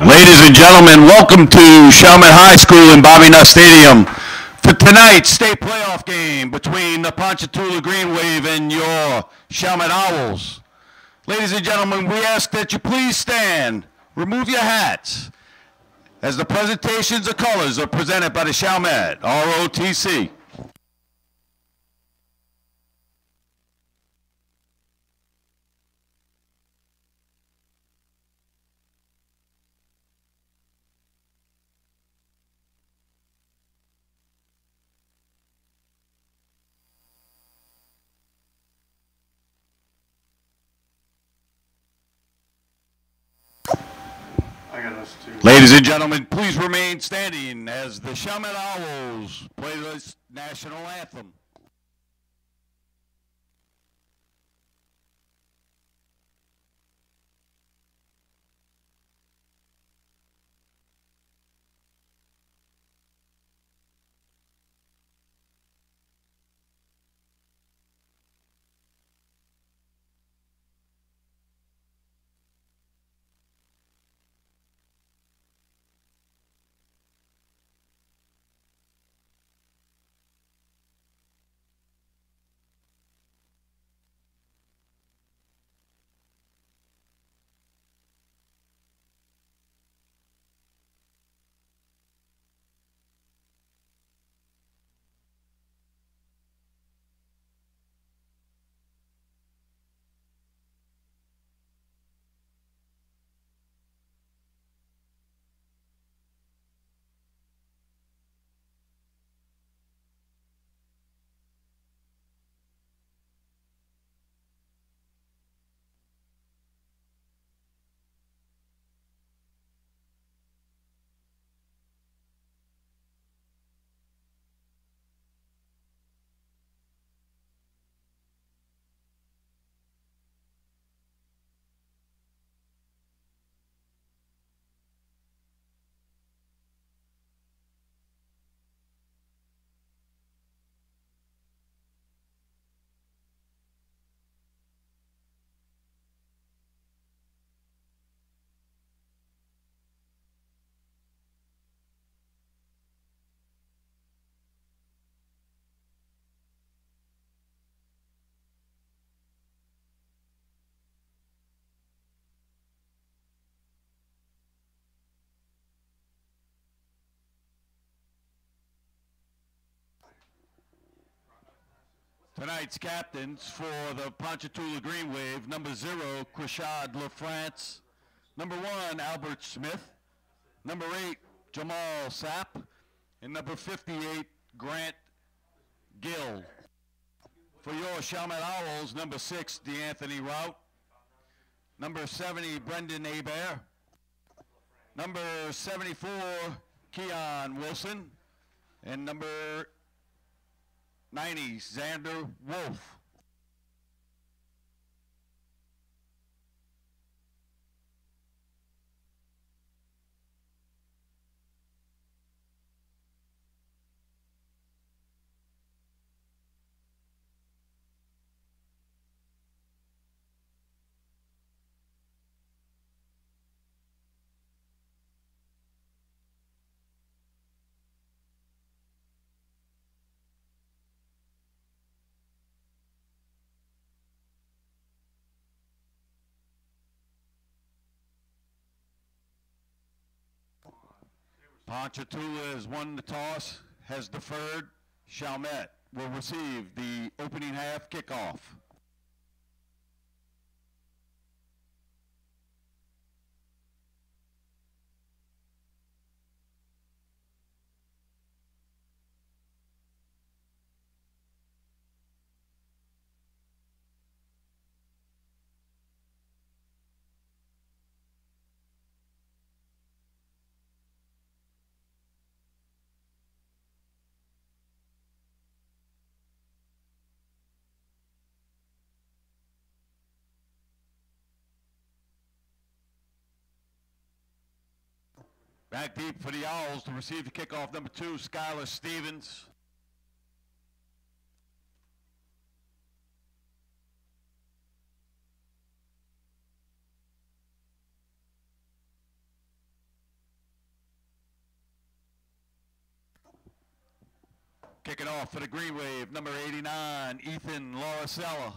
Ladies and gentlemen, welcome to Chalmette High School in Bobby Nuss Stadium for tonight's state playoff game between the Ponchatoula Green Wave and your Chalmette Owls. Ladies and gentlemen, we ask that you please stand, remove your hats, as the presentations of colors are presented by the Chalmette ROTC. Ladies and gentlemen, please remain standing as the Chalmette Owls play this national anthem. Tonight's captains for the Ponchatoula Green Wave, number zero, Crishad LaFrance. Number one, Albert Smith. Number eight, Jamal Sapp. And number 58, Grant Gill. For your Chalmette Owls, number six, DeAnthony Rout. Number 70, Brendan Abair. Number 74, Keon Wilson. And number 90, Xander Wolf. Ponchatoula has won the toss, has deferred. Chalmette will receive the opening half kickoff. Back deep for the Owls to receive the kickoff. Number two, Skylar Stevens. Kicking off for the Green Wave, number 89, Ethan Lauricella.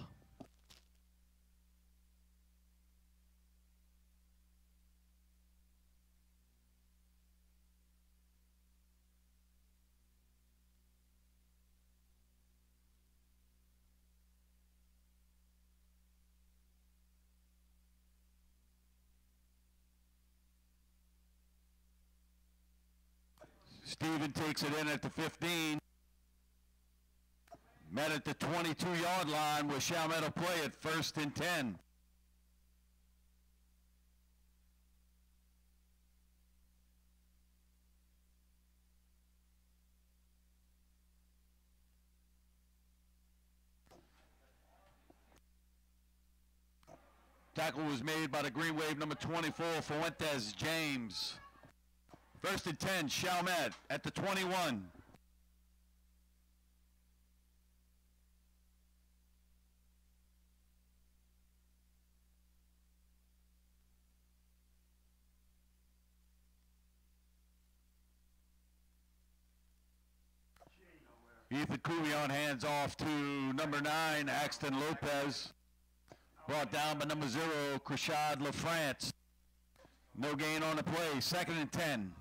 Steven takes it in at the 15. Met at the 22-yard line with Chalmette play at first and 10. Tackle was made by the Green Wave number 24, Fuentes James. First and 10, Chalmette at the 21. Ethan Couvillon hands off to number nine, Axton Lopez. Brought down by number zero, Crashad LaFrance. No gain on the play. Second and 10.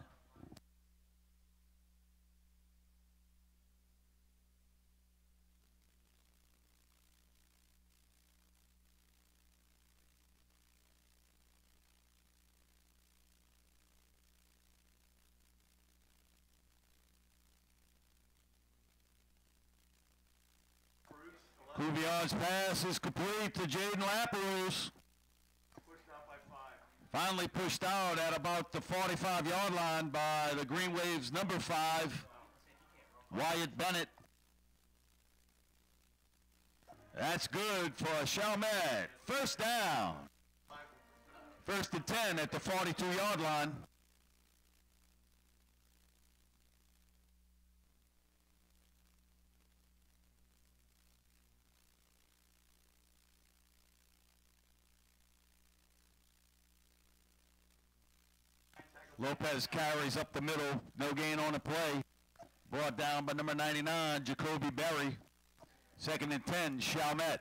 Couvillon's pass is complete to Jaden five. Finally pushed out at about the 45-yard line by the Green Waves number five, Wyatt Bennett. That's good for Chalmette. First down. First and 10 at the 42-yard line. Lopez carries up the middle. No gain on the play. Brought down by number 99, Jacoby Berry. Second and 10, Chalmette.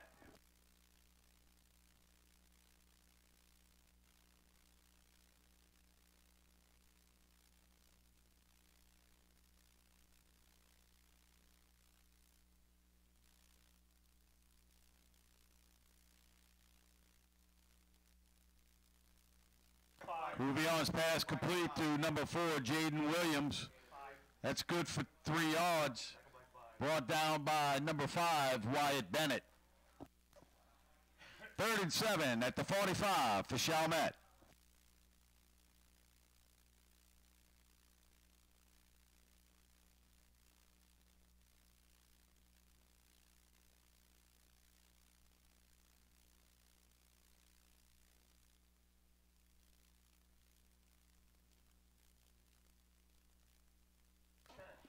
Couvillon's pass complete to number four, Jaden Williams. That's good for three yards. Brought down by number five, Wyatt Bennett. Third and seven at the 45 for Chalmette.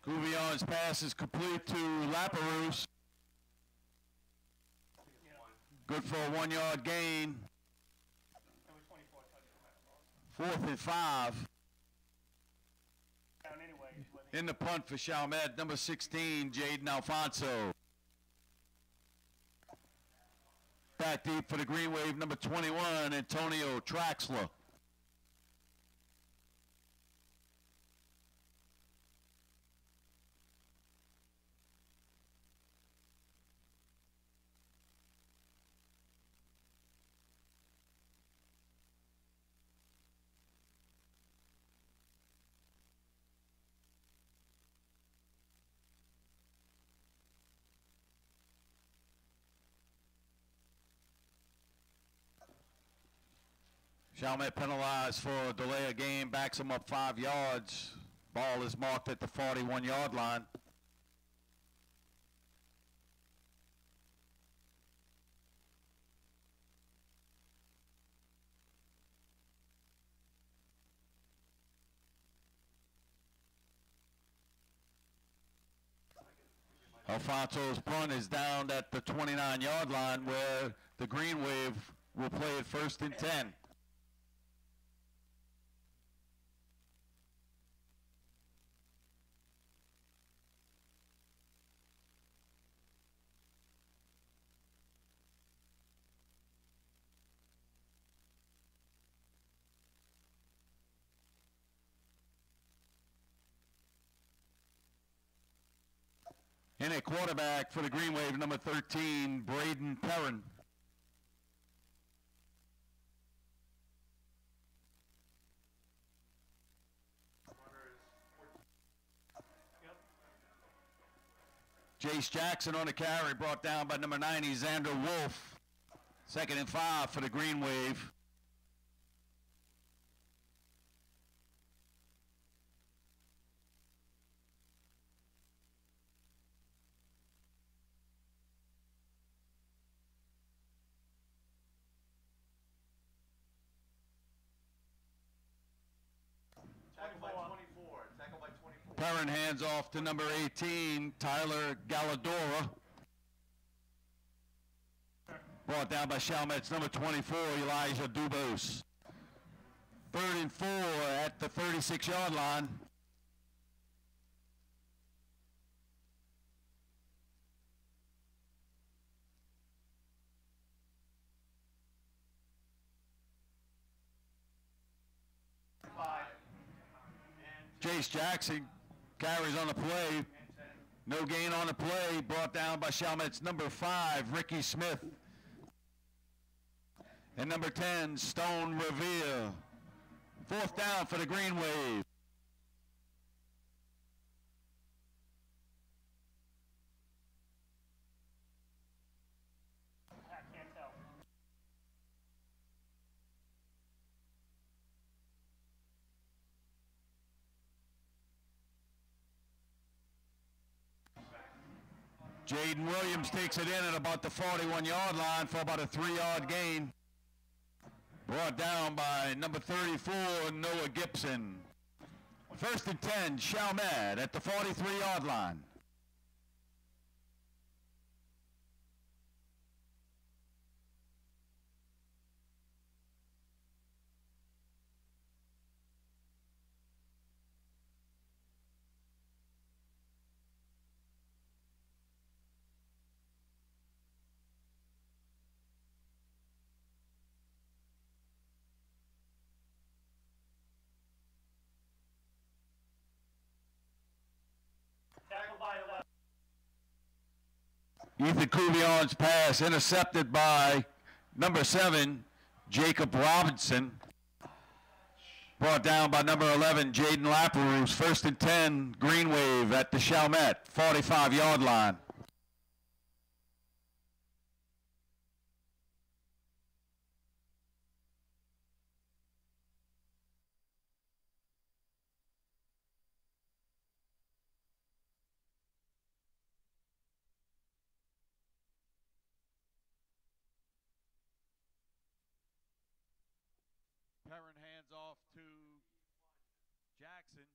Couvillon's pass is complete to Laperouse. Good for a one-yard gain. Number 24. Fourth and five. In the punt for Chalmette, number 16, Jaden Alfonso. Back deep for the Green Wave, number 21, Antonio Traxler. Chalmette penalized for a delay of game, backs him up five yards. Ball is marked at the 41-yard line. Alfonso's punt is down at the 29-yard line where the Green Wave will play it first and 10. And a quarterback for the Green Wave, number 13, Braden Perrin. Jace Jackson on the carry, brought down by number 90, Xander Wolf. Second and five for the Green Wave. Tackle by 24. Tackle by 24. Perrin hands off to number 18, Tyler Galadora. Brought down by Chalmette's number 24, Elijah Dubos. Third and four at the 36-yard line. Jace Jackson carries on the play. No gain on the play. Brought down by Chalmette's number five, Ricky Smith. And number 10, Stone Revere. Fourth down for the Green Wave. Jaden Williams takes it in at about the 41-yard line for about a three-yard gain. Brought down by number 34, Noah Gibson. First and 10, Chalmette at the 43-yard line. Ethan Couvillon's pass intercepted by number seven, Jacob Robinson. Brought down by number 11, Jaden Laperouse. First and 10, Green Wave at the Chalmette, 45-yard line. Perrin hands off to Jackson.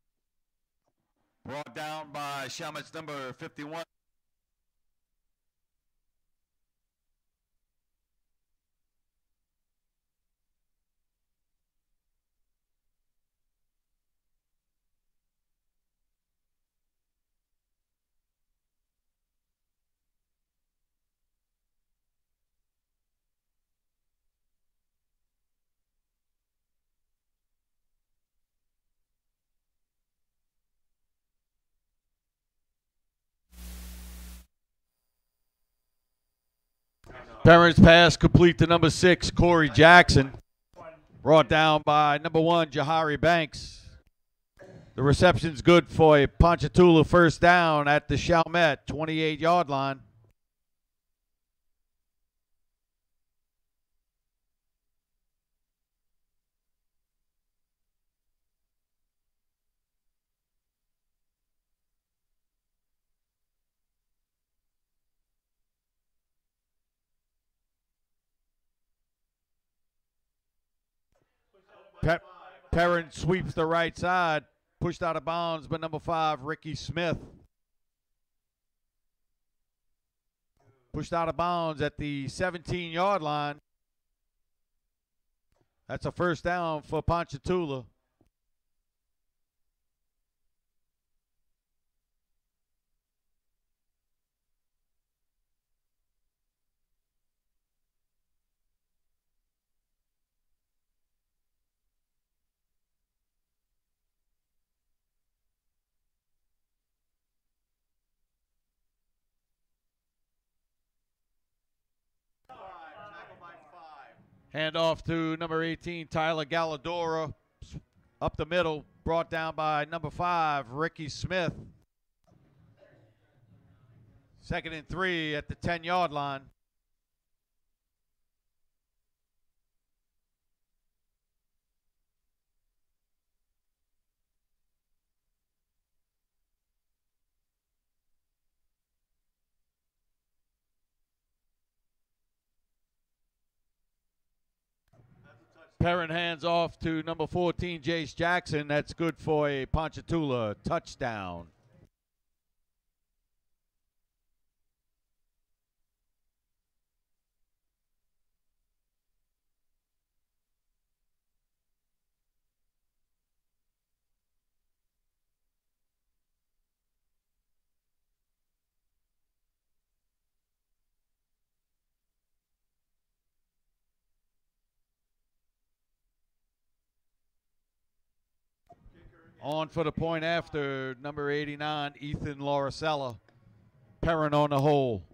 Brought down by Chalmette's number 51. Perrin's pass complete to number six, Corey Jackson. Brought down by number one, Jahari Banks. The reception's good for a Ponchatoula first down at the Chalmette 28 yard line. Perrin sweeps the right side, pushed out of bounds by number five, Ricky Smith. Pushed out of bounds at the 17 yard line. That's a first down for Ponchatoula. Hand off to number 18, Tyler Galladora. Up the middle, brought down by number five, Ricky Smith. Second and three at the 10 yard line. Perrin hands off to number 14, Jace Jackson. That's good for a Ponchatoula touchdown. On for the point after number 89, Ethan Lauricella. Perrin on the hole.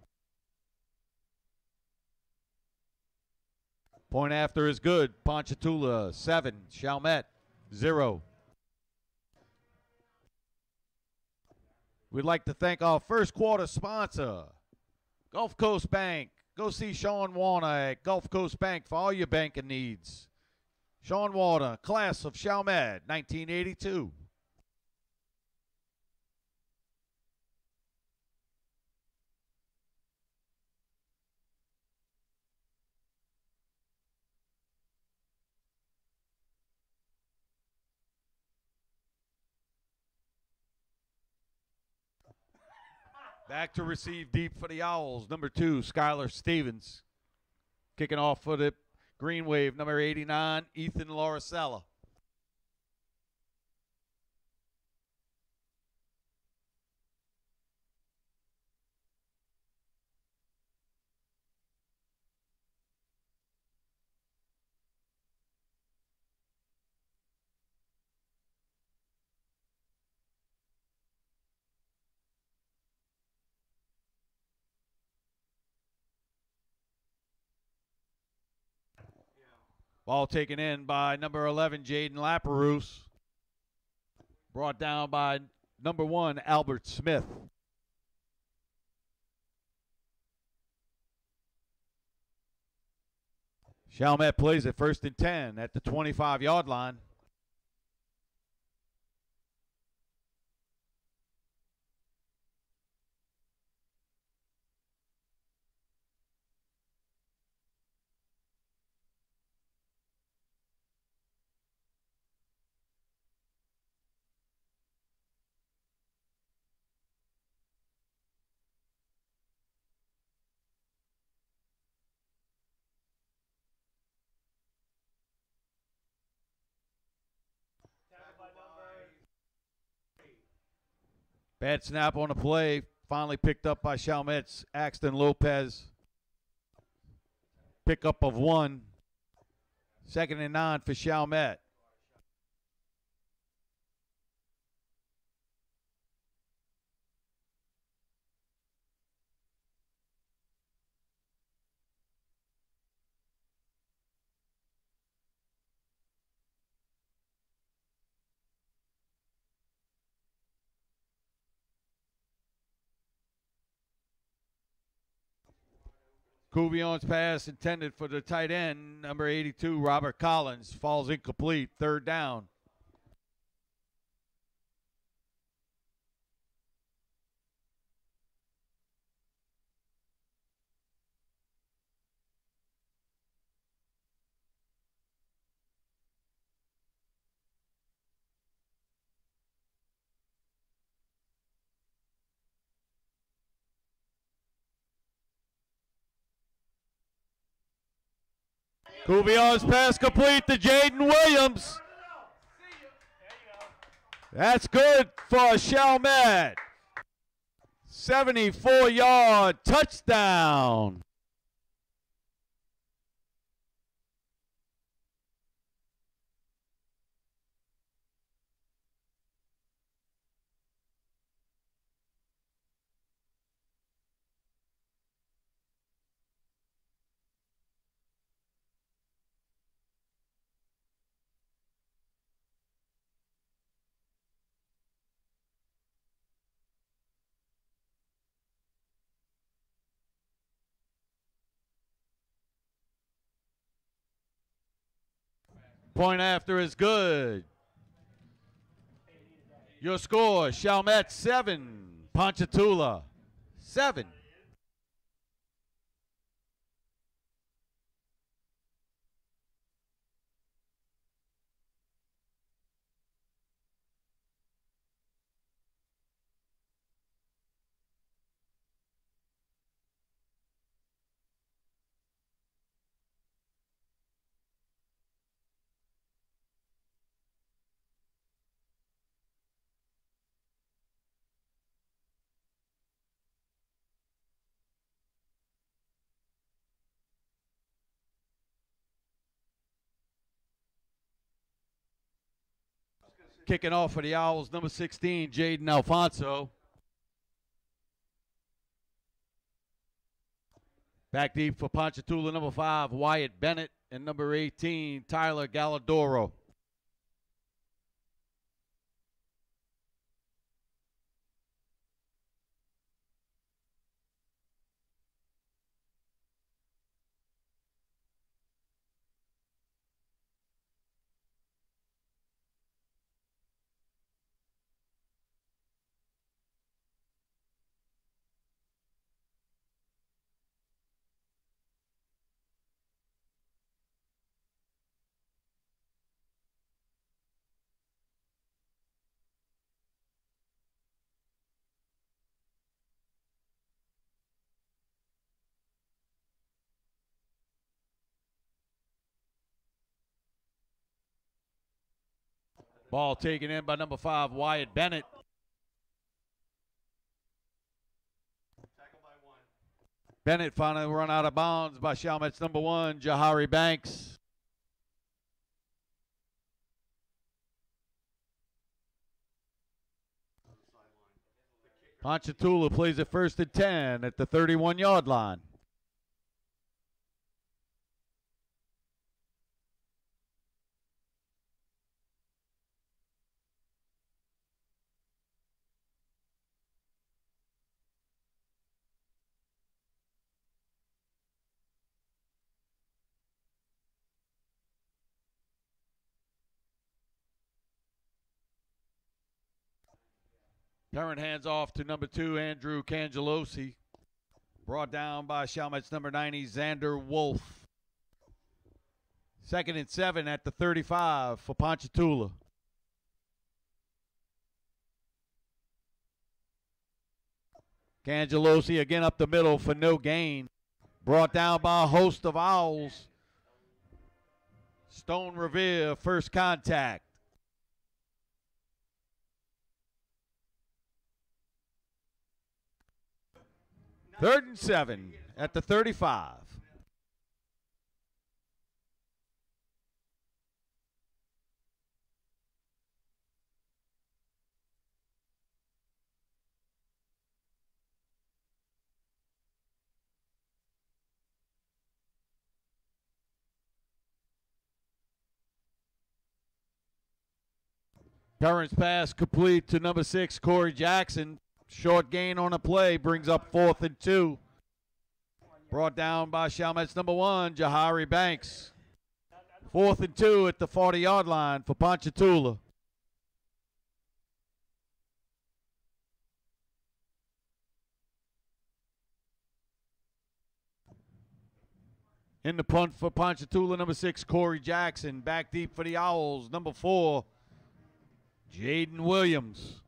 Point after is good. Ponchatoula, seven. Chalmette, zero. We'd like to thank our first quarter sponsor, Gulf Coast Bank. Go see Sean Warner at Gulf Coast Bank for all your banking needs. Sean Warner, class of Chalmette, 1982. Back to receive deep for the Owls. Number two, Skylar Stevens. Kicking off for the Green Wave, number 89, Ethan Lauricella. Ball taken in by number 11, Jaden Laperouse. Brought down by number one, Albert Smith. Chalmette plays it first and 10 at the 25 yard line. Bad snap on the play. Finally picked up by Chalmette's Axton Lopez. Pickup of one. Second and nine for Chalmette. Couvillon's pass intended for the tight end, number 82, Robert Collins, falls incomplete. Third down. Couvillon's pass complete to Jaden Williams. That's good for Chalmette. 74 yard touchdown. Point after is good. Your score, Chalmette 7, Ponchatoula 7. Kicking off for the Owls, number 16, Jaden Alfonso. Back deep for Ponchatoula, number 5, Wyatt Bennett. And number 18, Tyler Galadoro. Ball taken in by number 5, Wyatt Bennett. Bennett finally run out of bounds by Chalmette's number one, Jahari Banks. Ponchatoula plays it first and 10 at the 31 yard line. Current hands off to number two, Andrew Cangelosi. Brought down by Chalmette's number 90, Xander Wolf. Second and seven at the 35 for Ponchatoula. Cangelosi again up the middle for no gain. Brought down by a host of Owls. Stone Revere, first contact. Third and seven at the 35. Current's pass complete to number six, Corey Jackson. Short gain on a play brings up fourth and two. Brought down by Chalmette's number one, Jahari Banks. Fourth and two at the 40 yard line for Ponchatoula. In the punt for Ponchatoula, number six, Corey Jackson. Back deep for the Owls, number four, Jaden Williams.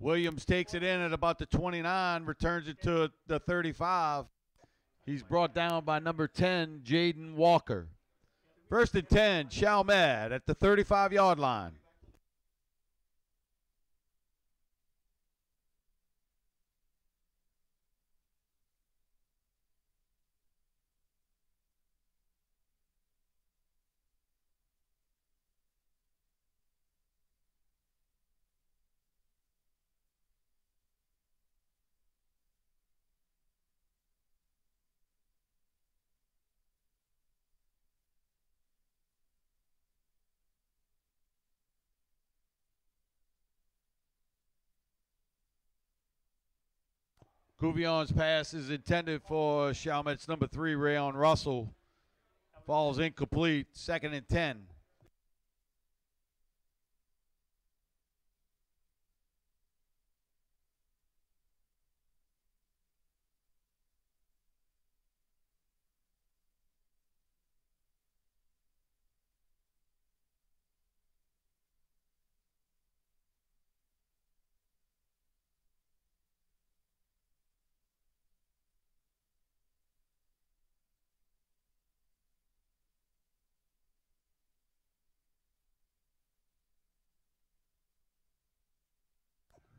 Williams takes it in at about the 29, returns it to the 35. He's brought down by number 10, Jaden Walker. First and 10, Chalmette at the 35 yard line. Couvillon's pass is intended for Chalmette's number three, Rayon Russell. Falls incomplete. Second and 10.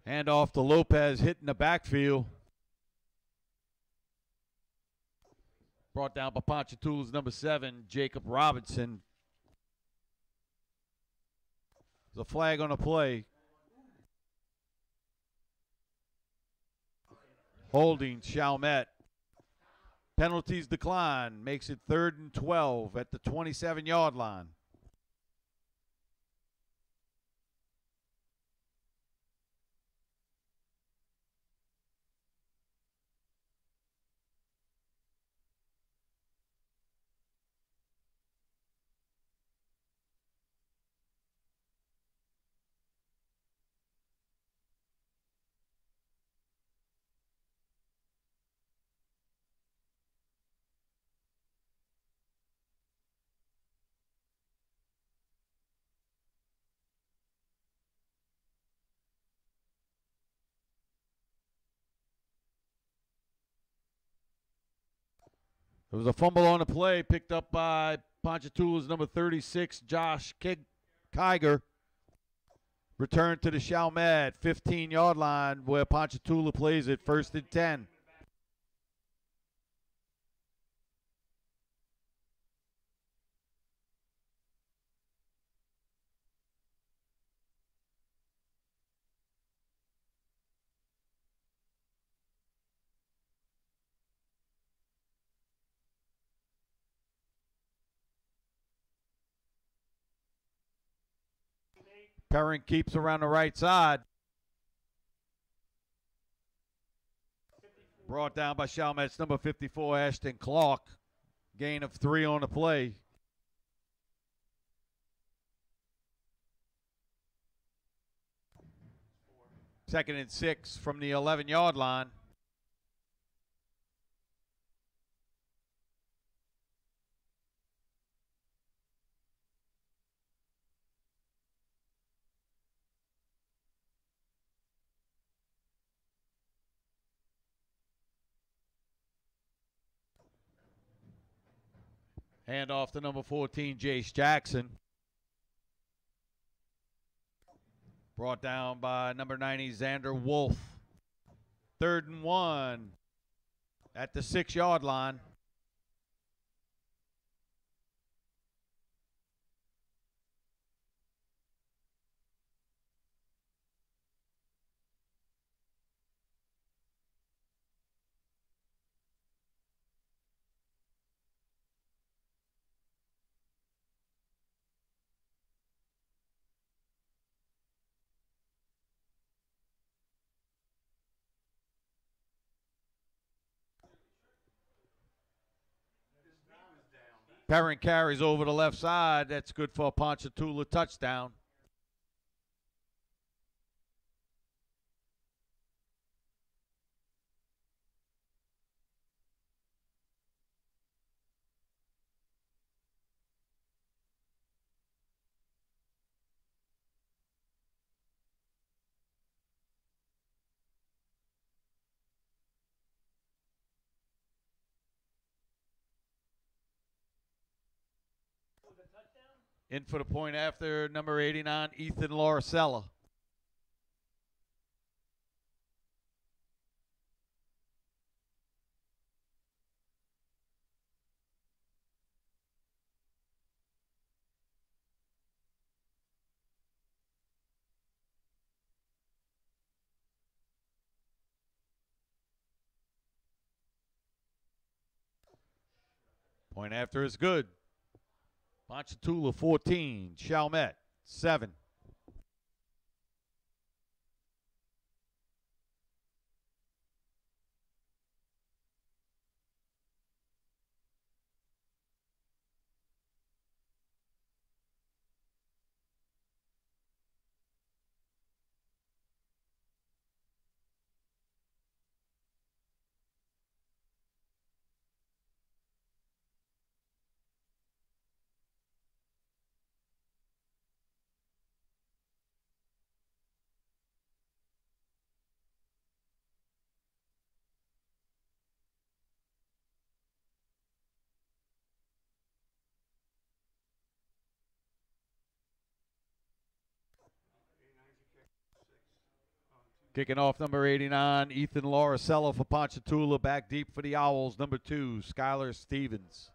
Hand off to Lopez, hitting the backfield. Brought down by Ponchatoula's number seven, Jacob Robinson. A flag on the play. Holding Chalmette. Penalties decline. Makes it third and 12 at the 27 yard line. There was a fumble on the play picked up by Ponchatoula's number 36, Josh Kig- Kiger. Return to the Chalmette 15 yard line where Ponchatoula plays it first and 10. Perrin keeps around the right side. Brought down by Chalmette's number 54, Ashton Clark. Gain of three on the play. Second and six from the 11 yard line. Hand off to number 14, Jace Jackson. Brought down by number 90, Xander Wolf. Third and one at the six yard line. Perrin carries over the left side. That's good for a Ponchatoula touchdown. In for the point after number 89, Ethan Lauricella. Point after is good. Ponchatoula 14, Chalmette 7. Kicking off number 89, Ethan Lauricello for Ponchatoula. Back deep for the Owls, number two, Skylar Stevens.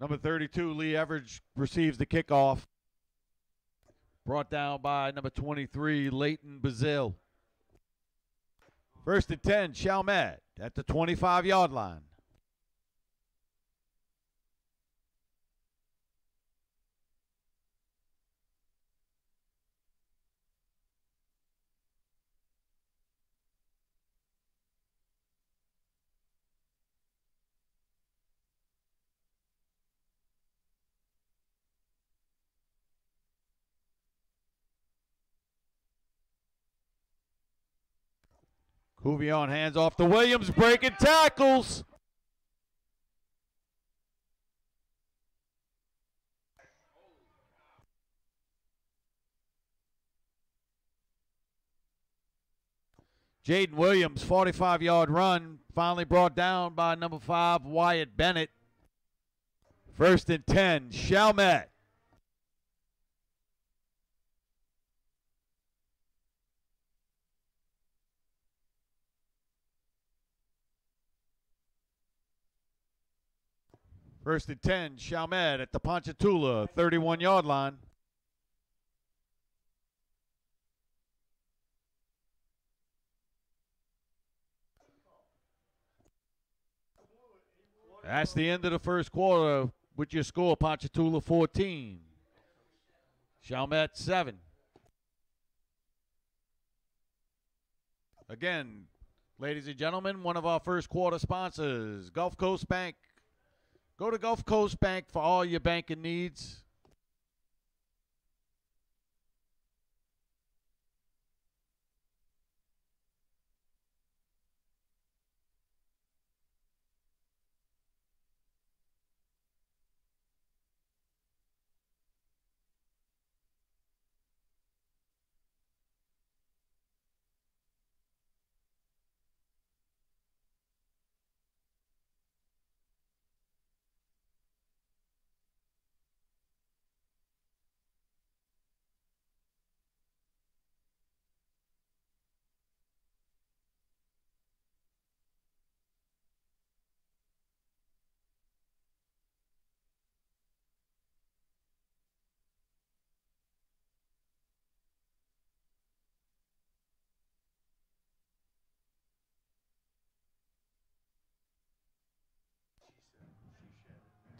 Number 32, Lee Everidge receives the kickoff. Brought down by number 23, Leighton Bazil. First and 10, Chalmette at the 25 yard line. Couvillon hands off to Williams, breaking tackles. Jaden Williams, 45 yard run, finally brought down by number five, Wyatt Bennett. First and 10, Chalmette. First and 10, Chalmette at the Ponchatoula 31 yard line. That's the end of the first quarter with your score Ponchatoula 14, Chalmette 7. Again, ladies and gentlemen, one of our first quarter sponsors, Gulf Coast Bank. Go to Gulf Coast Bank for all your banking needs.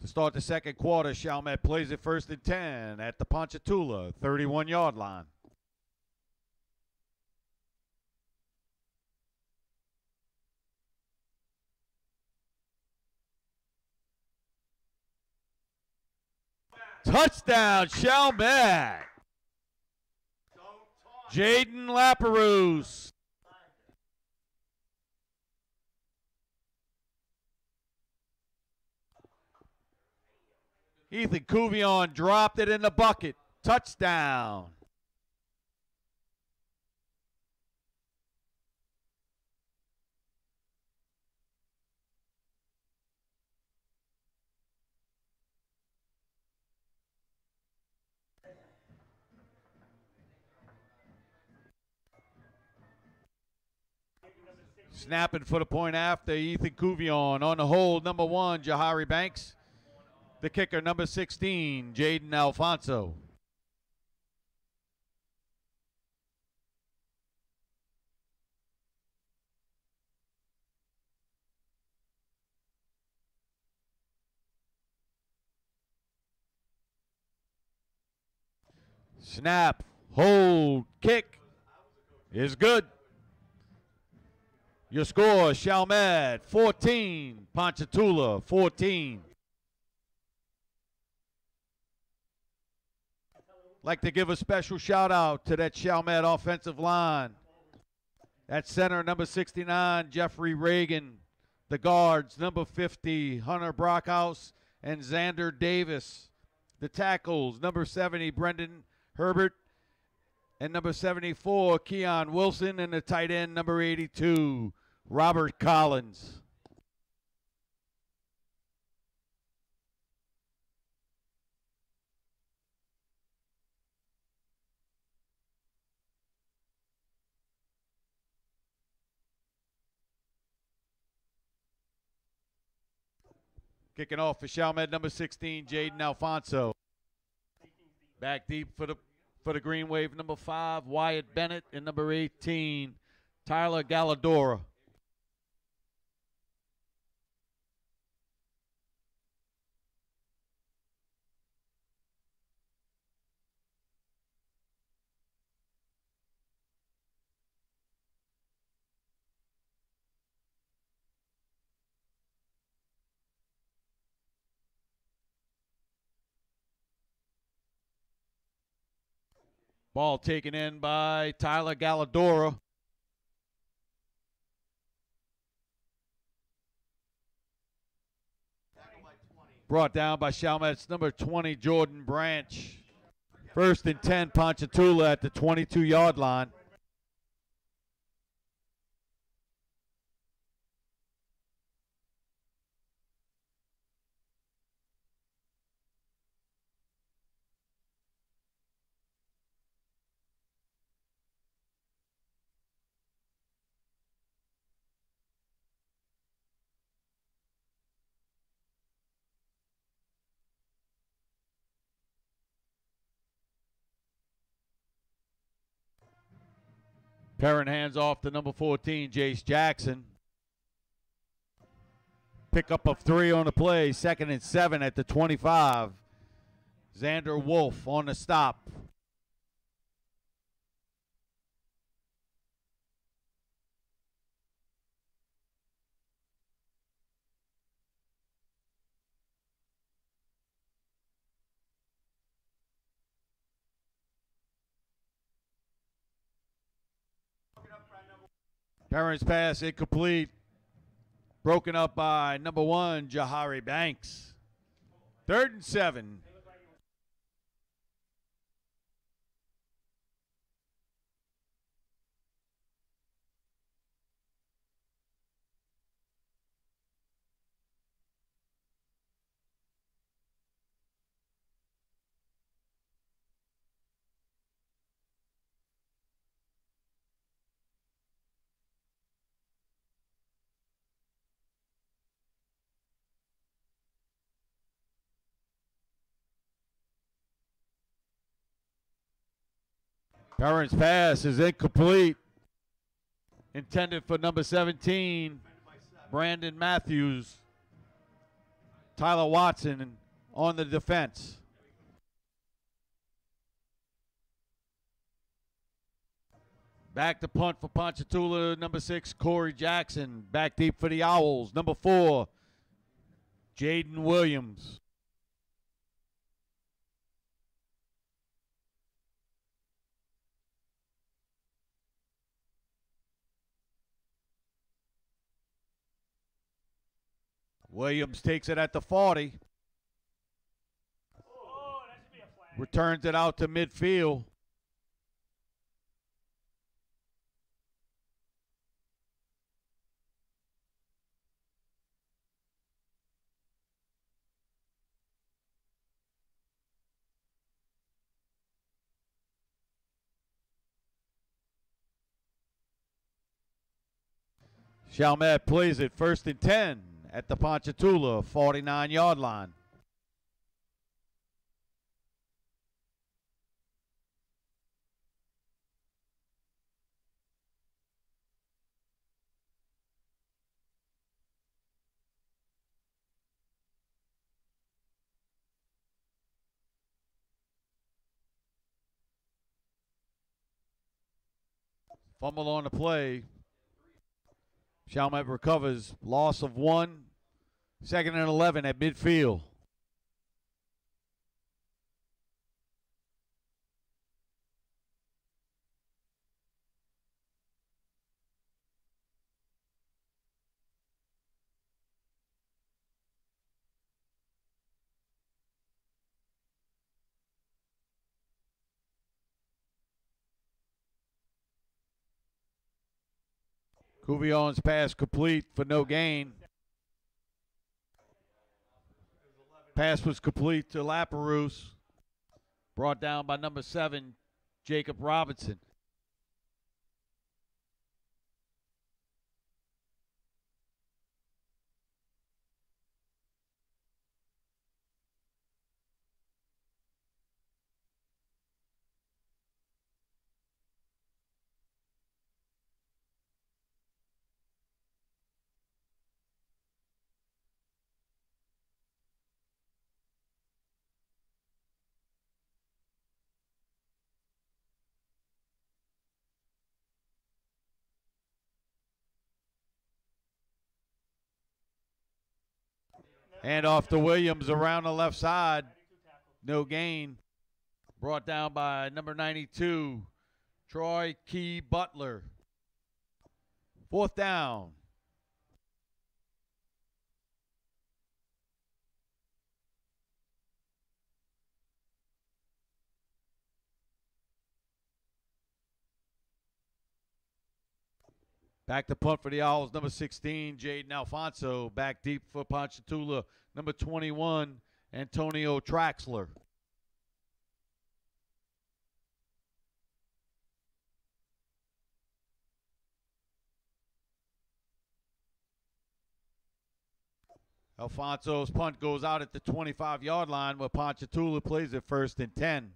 To start the second quarter, Chalmette plays it first and 10 at the Ponchatoula 31 yard line. Touchdown, Chalmette. Jaden Laperouse. Ethan Couvillon dropped it in the bucket. Touchdown. Snapping for the point after Ethan Couvillon. On the hold, number one, Jahari Banks. The kicker, number 16, Jaden Alfonso. Snap, hold, kick is good. Your score, Chalmette 14, Ponchatoula 14. Like to give a special shout out to that Chalmette offensive line. At center, number 69, Jeffrey Reagan. The guards, number 50, Hunter Brockhouse and Xander Davis. The tackles, number 70, Brendan Herbert, and number 74, Keon Wilson, and the tight end, number 82, Robert Collins. Kicking off for Chalmette, number 16, Jaden Alfonso. Back deep for the for the Green Wave, number five, Wyatt Bennett, and number 18, Tyler Galladora. Ball taken in by Tyler Galladora. Brought down by Chalmette's number 20, Jordan Branch. First and 10, Ponchatoula at the 22 yard line. Perrin hands off to number 14, Jace Jackson. Pickup of three on the play, second and seven at the 25. Xander Wolf on the stop. Perrin's pass incomplete. Broken up by number one, Jahari Banks. Third and seven. Perrin's pass is incomplete. Intended for number 17, Brandon Matthews. Tyler Watson on the defense. Back to punt for Ponchatoula, number six, Corey Jackson. Back deep for the Owls, number four, Jaden Williams. Williams takes it at the 40. Oh, that be a. Returns it out to midfield. Chalmette plays it first and 10 at the Ponchatoula 49 yard line. Fumble on the play. Chalmette recovers. Loss of one. Second and 11 at midfield. Couvillon's pass complete for no gain. Pass was complete to Laperouse. Brought down by number seven, Jacob Robinson. And off to Williams around the left side. No gain. Brought down by number 92, Troy Key Butler. Fourth down. Back to punt for the Owls, number 16, Jaden Alfonso. Back deep for Ponchatoula, number 21, Antonio Traxler. Alfonso's punt goes out at the 25 yard line where Ponchatoula plays it first and 10.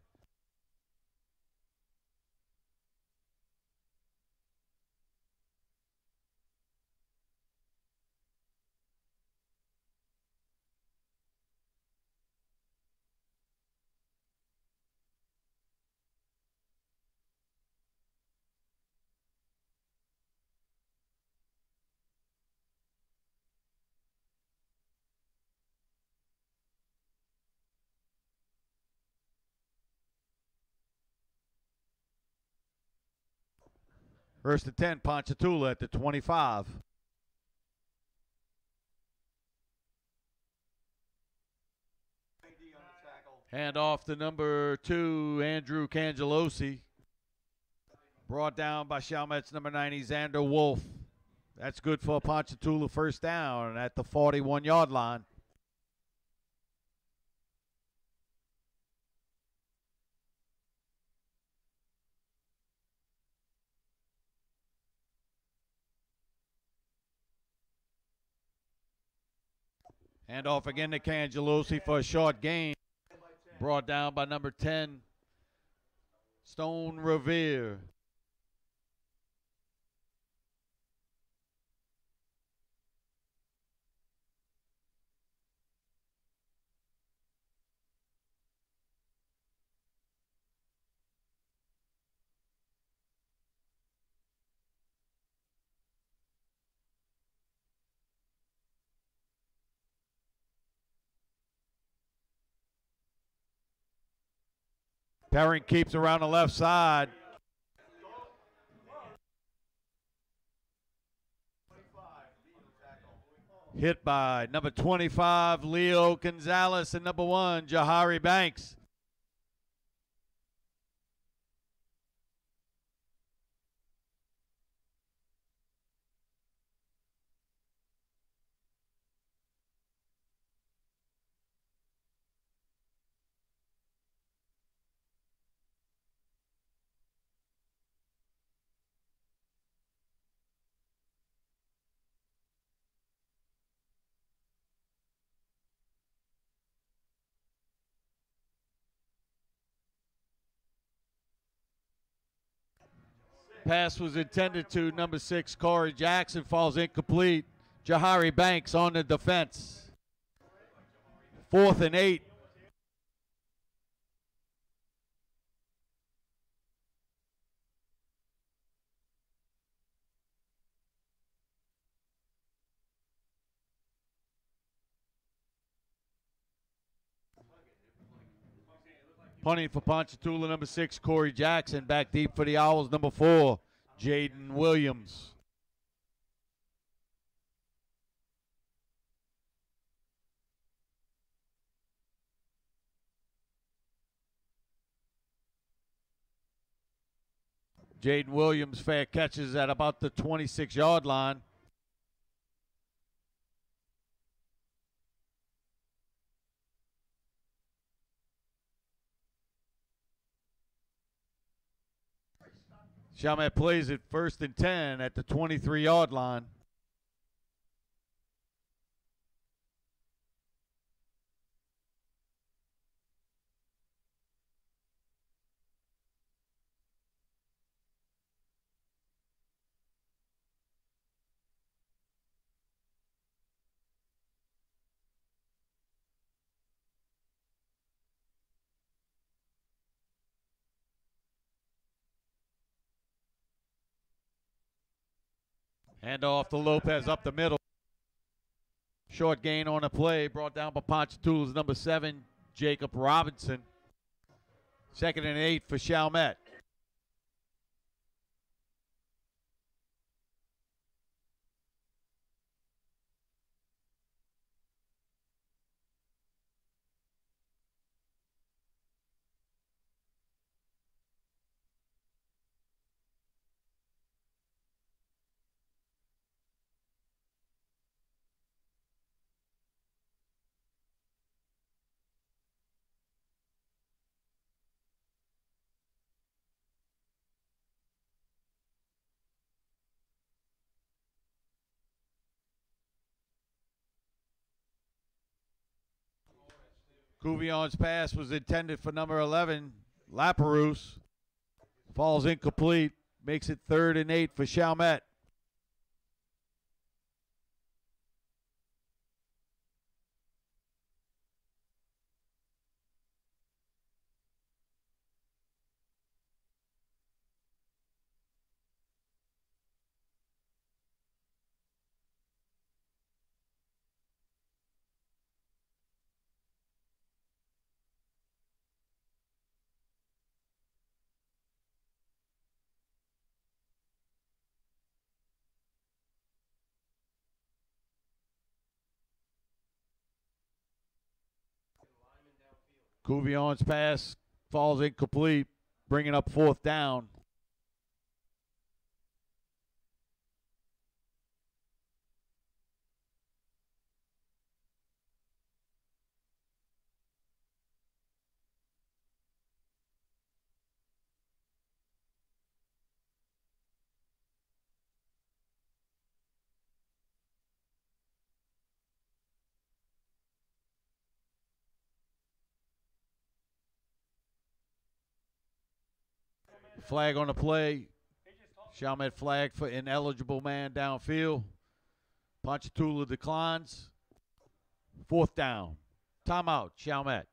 First and 10, Ponchatoula at the 25. Hand off to number two, Andrew Cangelosi. Brought down by Chalmette's number 90, Xander Wolf. That's good for Ponchatoula first down at the 41 yard line. Hand off again to Cangelosi for a short gain. Brought down by number 10, Stone Revere. Perrin keeps around the left side. Hit by number 25, Leo Gonzalez, and number one, Jahari Banks. Pass was intended to number six, Corey Jackson, falls incomplete. Jahari Banks on the defense. Fourth and eight. Punting for Ponchatoula, number six, Corey Jackson. Back deep for the Owls, number four, Jaden Williams. Jaden Williams fair catches at about the 26 yard line. Chalmette plays it first and 10 at the 23 yard line. Hand off to Lopez up the middle. Short gain on a play brought down by Ponchatoula's number seven, Jacob Robinson. Second and eight for Chalmette. Couvillon's pass was intended for number 11, Laperouse. Falls incomplete. Makes it third and eight for Chalmette. Couvillon's pass falls incomplete, bringing up fourth down. Flag on the play. Chalmette flag for ineligible man downfield. Ponchatoula declines. Fourth down. Timeout, Chalmette.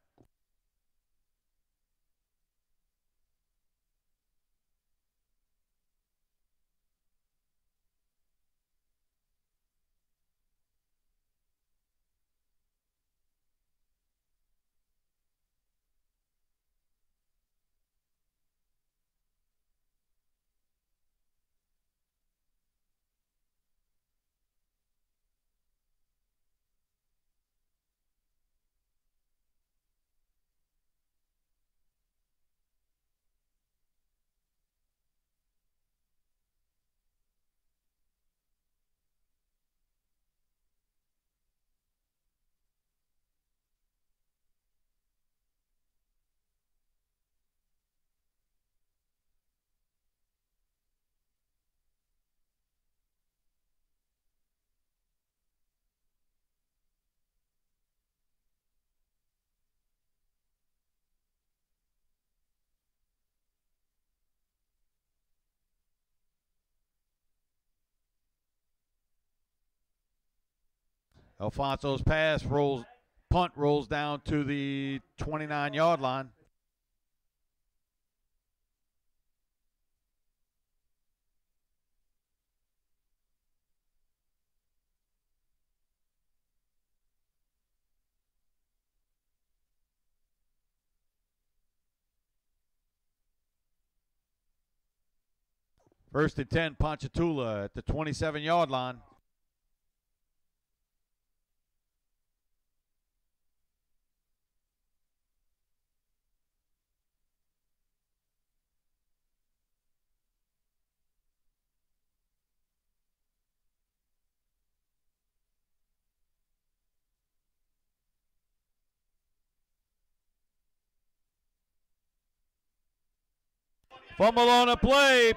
Alfonso's pass rolls, punt rolls down to the 29 yard line. First and 10, Ponchatoula at the 27 yard line. Fumble on the play.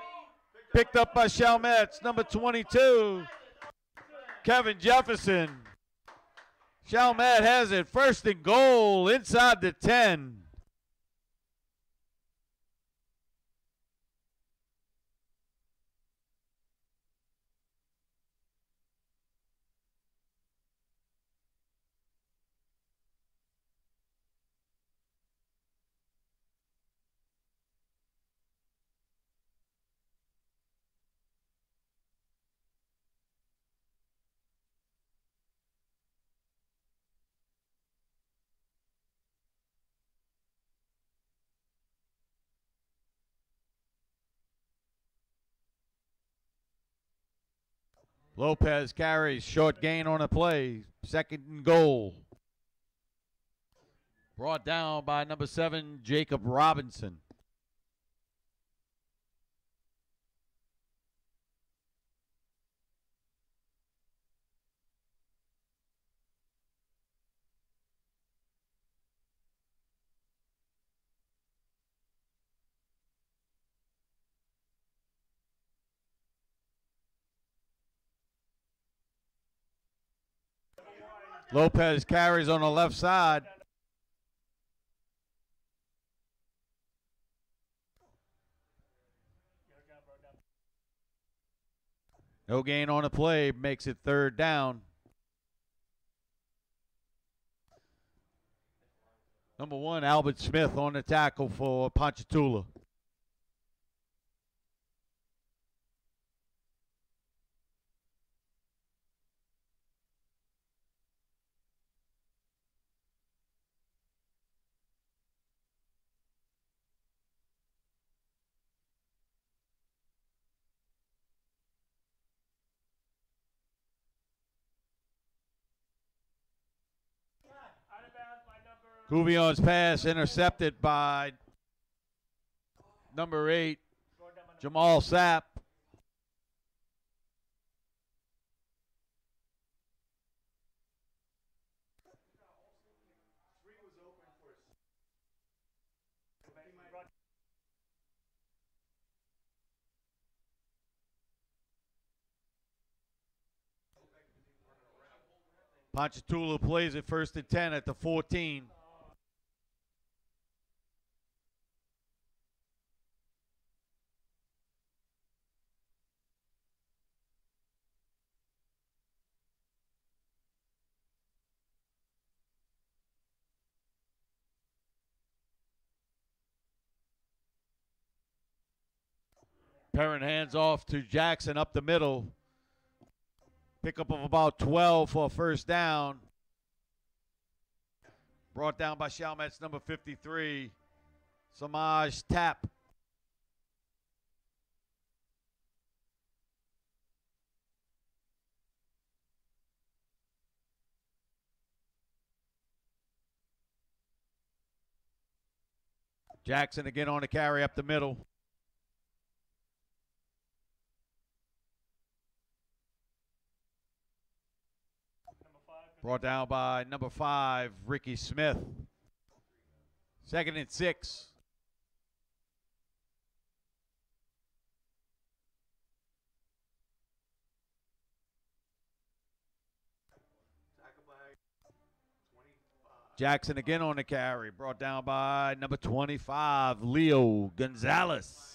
Picked up by Chalmette. Number 22, Kevin Jefferson. Chalmette has it. First and goal inside the 10. Lopez carries short gain on a play. Second and goal. Brought down by number seven, Jacob Robinson. Lopez carries on the left side. No gain on the play, makes it third down. Number one, Albert Smith on the tackle for Ponchatoula. Couvillon's pass intercepted by number eight. Jamal Sapp. Ponchatoula plays it first and 10 at the 14. Perrin hands off to Jackson up the middle. Pickup of about 12 for a first down. Brought down by Chalmette's number 53, Samaj Tap. Jackson again on the carry up the middle. Brought down by number five, Ricky Smith. Second and six. Jackson again on the carry. Brought down by number 25, Leo Gonzalez.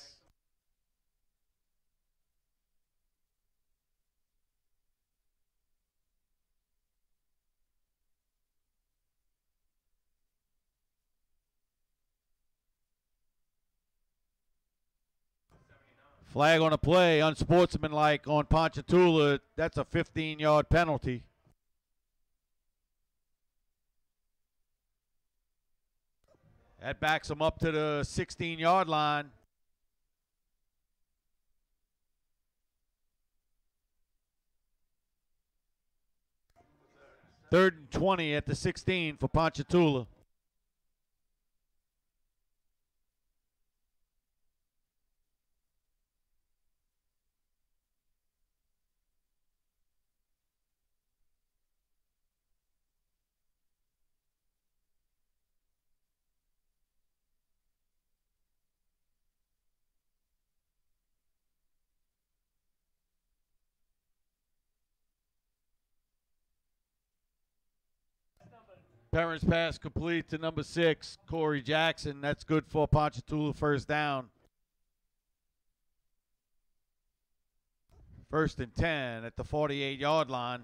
Flag on a play, unsportsmanlike on Ponchatoula. That's a 15 yard penalty. That backs them up to the 16 yard line. Third and 20 at the 16 for Ponchatoula. Perrin's pass complete to number six, Corey Jackson. That's good for Ponchatoula first down. First and 10 at the 48 yard line.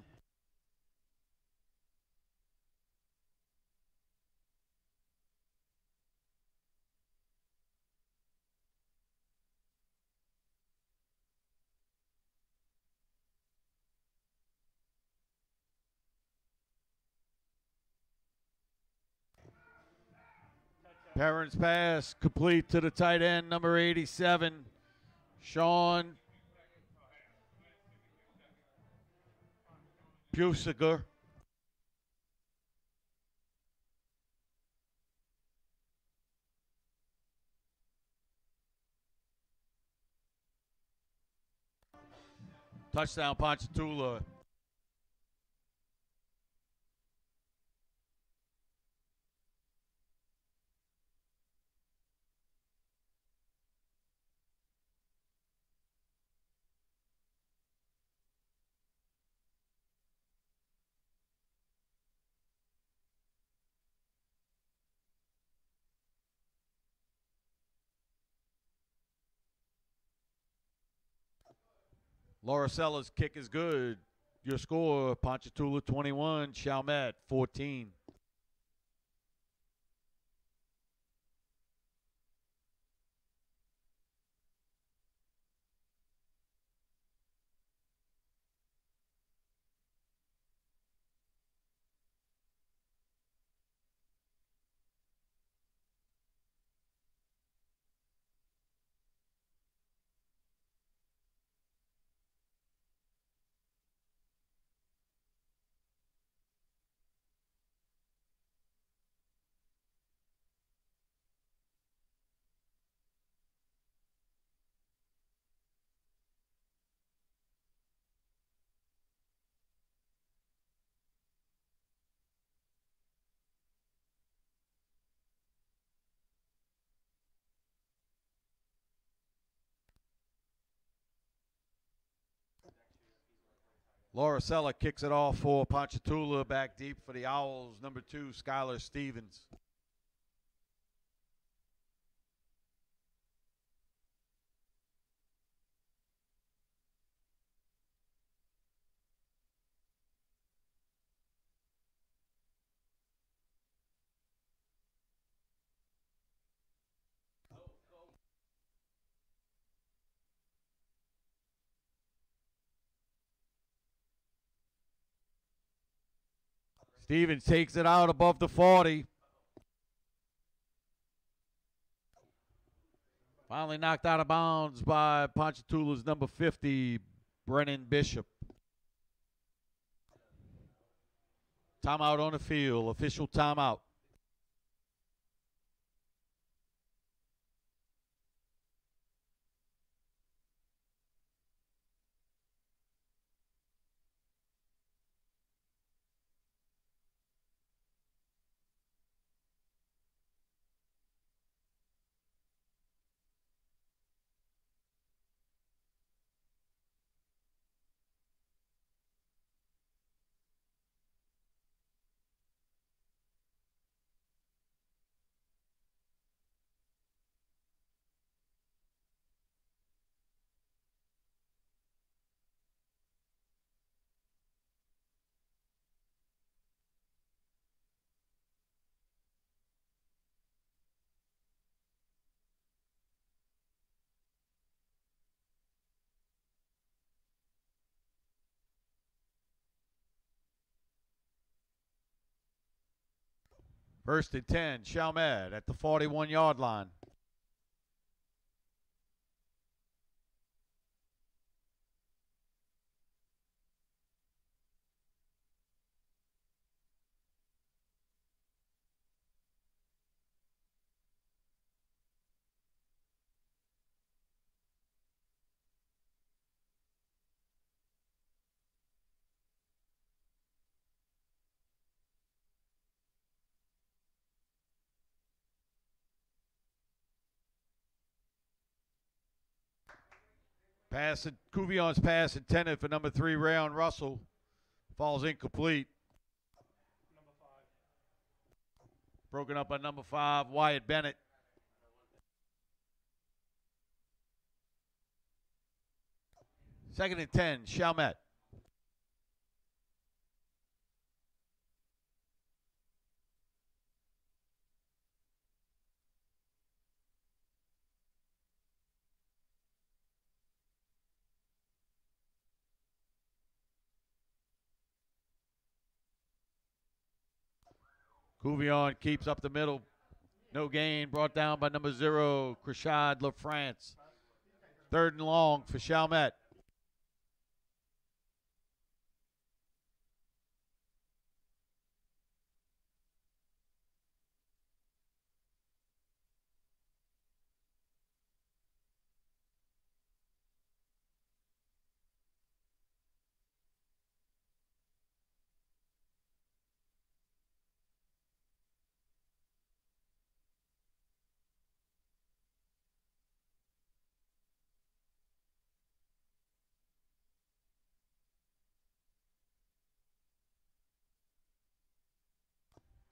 Perrin's pass complete to the tight end, number 87, Sean Pusiger. Touchdown, Ponchatoula. Laura Sellers' kick is good. Your score, Ponchatoula 21, Chalmette 14. Laura Sella kicks it off for Ponchatoula back deep for the Owls. Number two, Skylar Stevens. Stevens takes it out above the 40. Finally knocked out of bounds by Ponchatoula's number 50, Brennan Bishop. Timeout on the field, official timeout. First and 10, Chalmette at the 41 yard line. Pass, Couvillon's pass intended for number three, Rayon Russell. Falls incomplete. Broken up by number five, Wyatt Bennett. Second and 10, Chalmette. Couvillon keeps up the middle. No gain. Brought down by number zero, Crashad LaFrance. Third and long for Chalmette.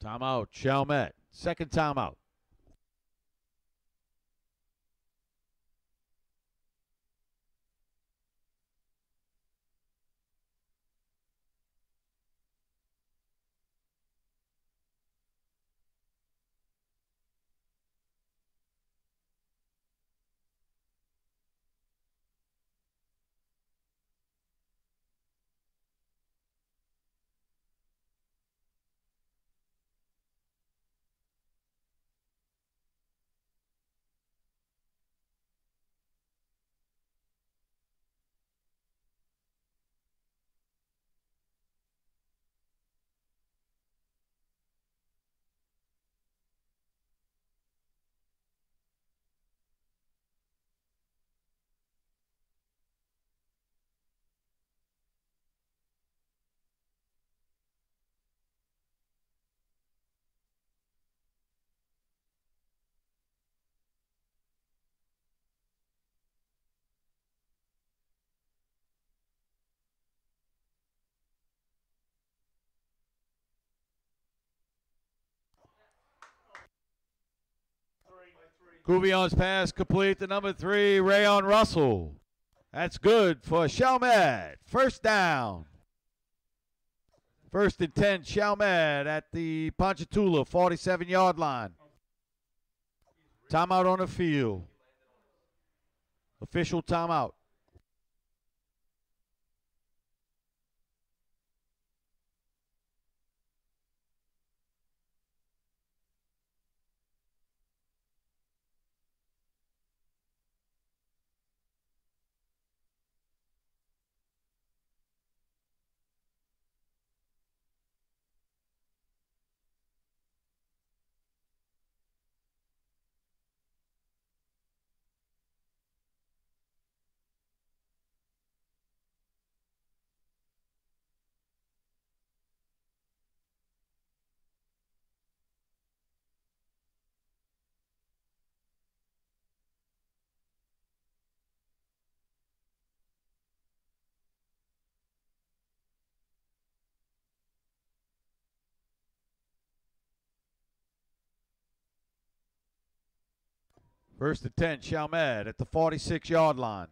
Timeout, Chalmette. Second timeout. Couvillon's pass complete to number three, Rayon Russell. That's good for Chalmette. First down. First and 10, Chalmette at the Ponchatoula 47 yard line. Timeout on the field. Official timeout. First and 10, Chalmette at the 46 yard line.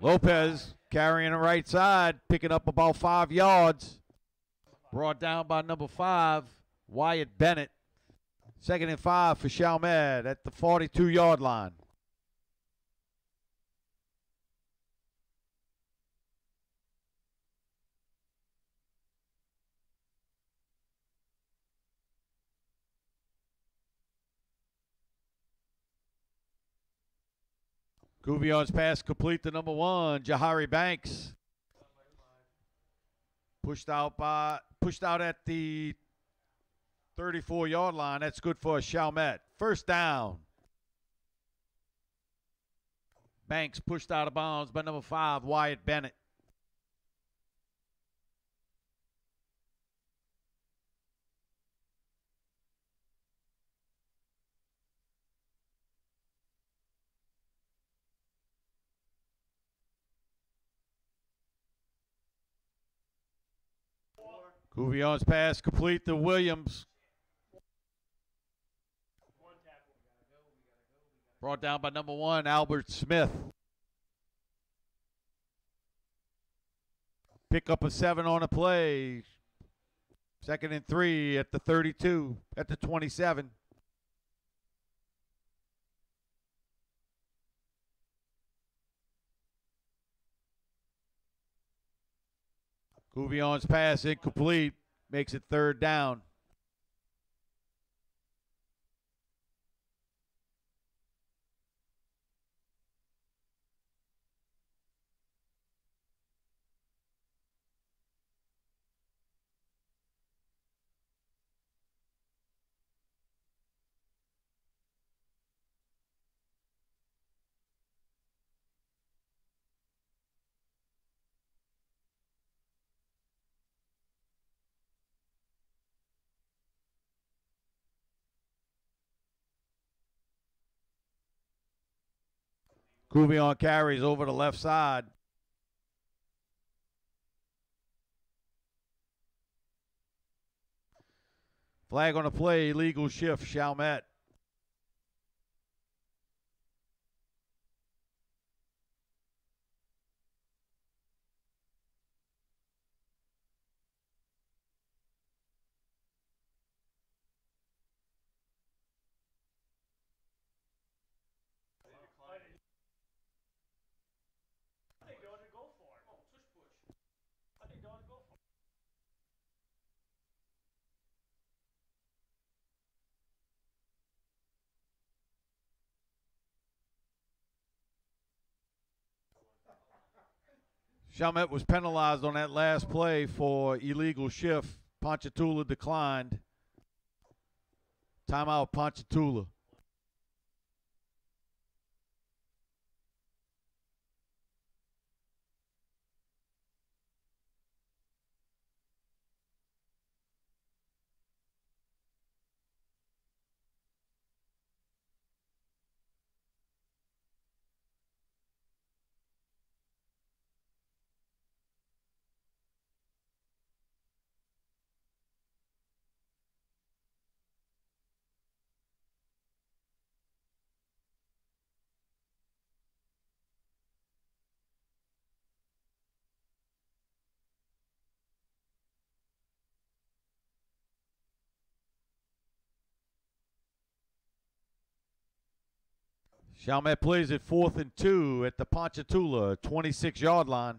Lopez carrying the right side, picking up about five yards. Brought down by number five, Wyatt Bennett. Second and five for Chalmette at the 42 yard line. Couvillon's pass complete to number one, Jahari Banks. Pushed out by pushed out at the 34 yard line. That's good for Chalmette. First down. Banks pushed out of bounds by number five, Wyatt Bennett. Couvillon's pass complete to Williams. Brought down by number one, Albert Smith. Pick up a seven on a play. Second and three at the 32, at the 27. Couvillon's pass incomplete, makes it third down. Couvillon carries over the left side. Flag on the play, illegal shift, Chalmette. I think they ought to go for it. Oh, tush push. I think they ought to go for it. Chalmette was penalized on that last play for illegal shift. Ponchatoula declined. Timeout, Ponchatoula. Chalmette plays it fourth and two at the Ponchatoula 26 yard line.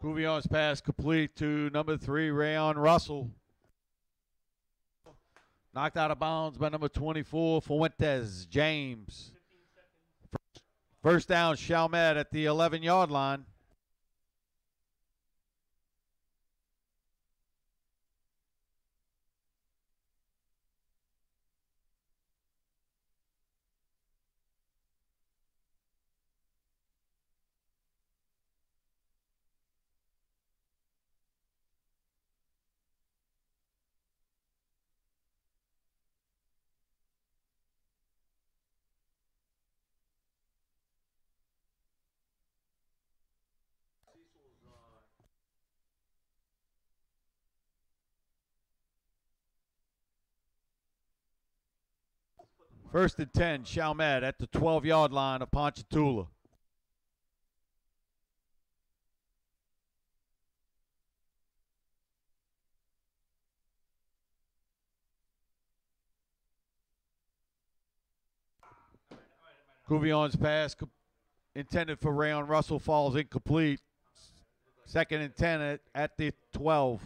Couvillon's pass complete to number three, Rayon Russell. Knocked out of bounds by number 24, Fuentes James. First down, Chalmette at the 11 yard line. First and 10, Chalmette at the 12 yard line of Ponchatoula. Couvillon's pass intended for Rayon Russell falls incomplete. Second and 10 at, at the 12.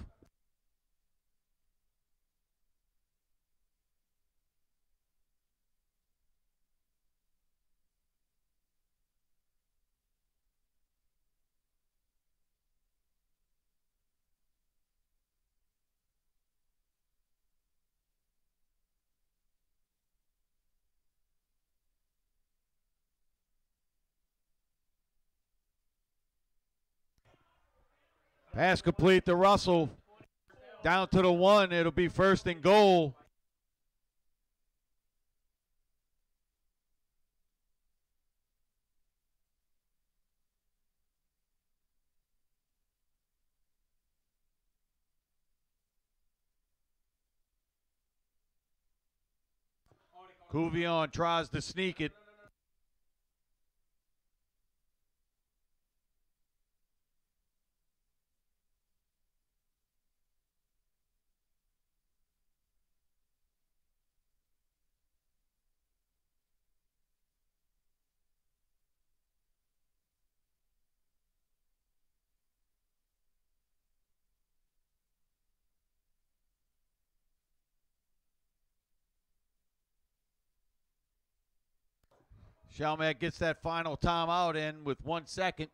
Pass complete to Russell. Down to the one. It'll be first and goal. Couvillon tries to sneak it. Chalmette gets that final timeout in with one second.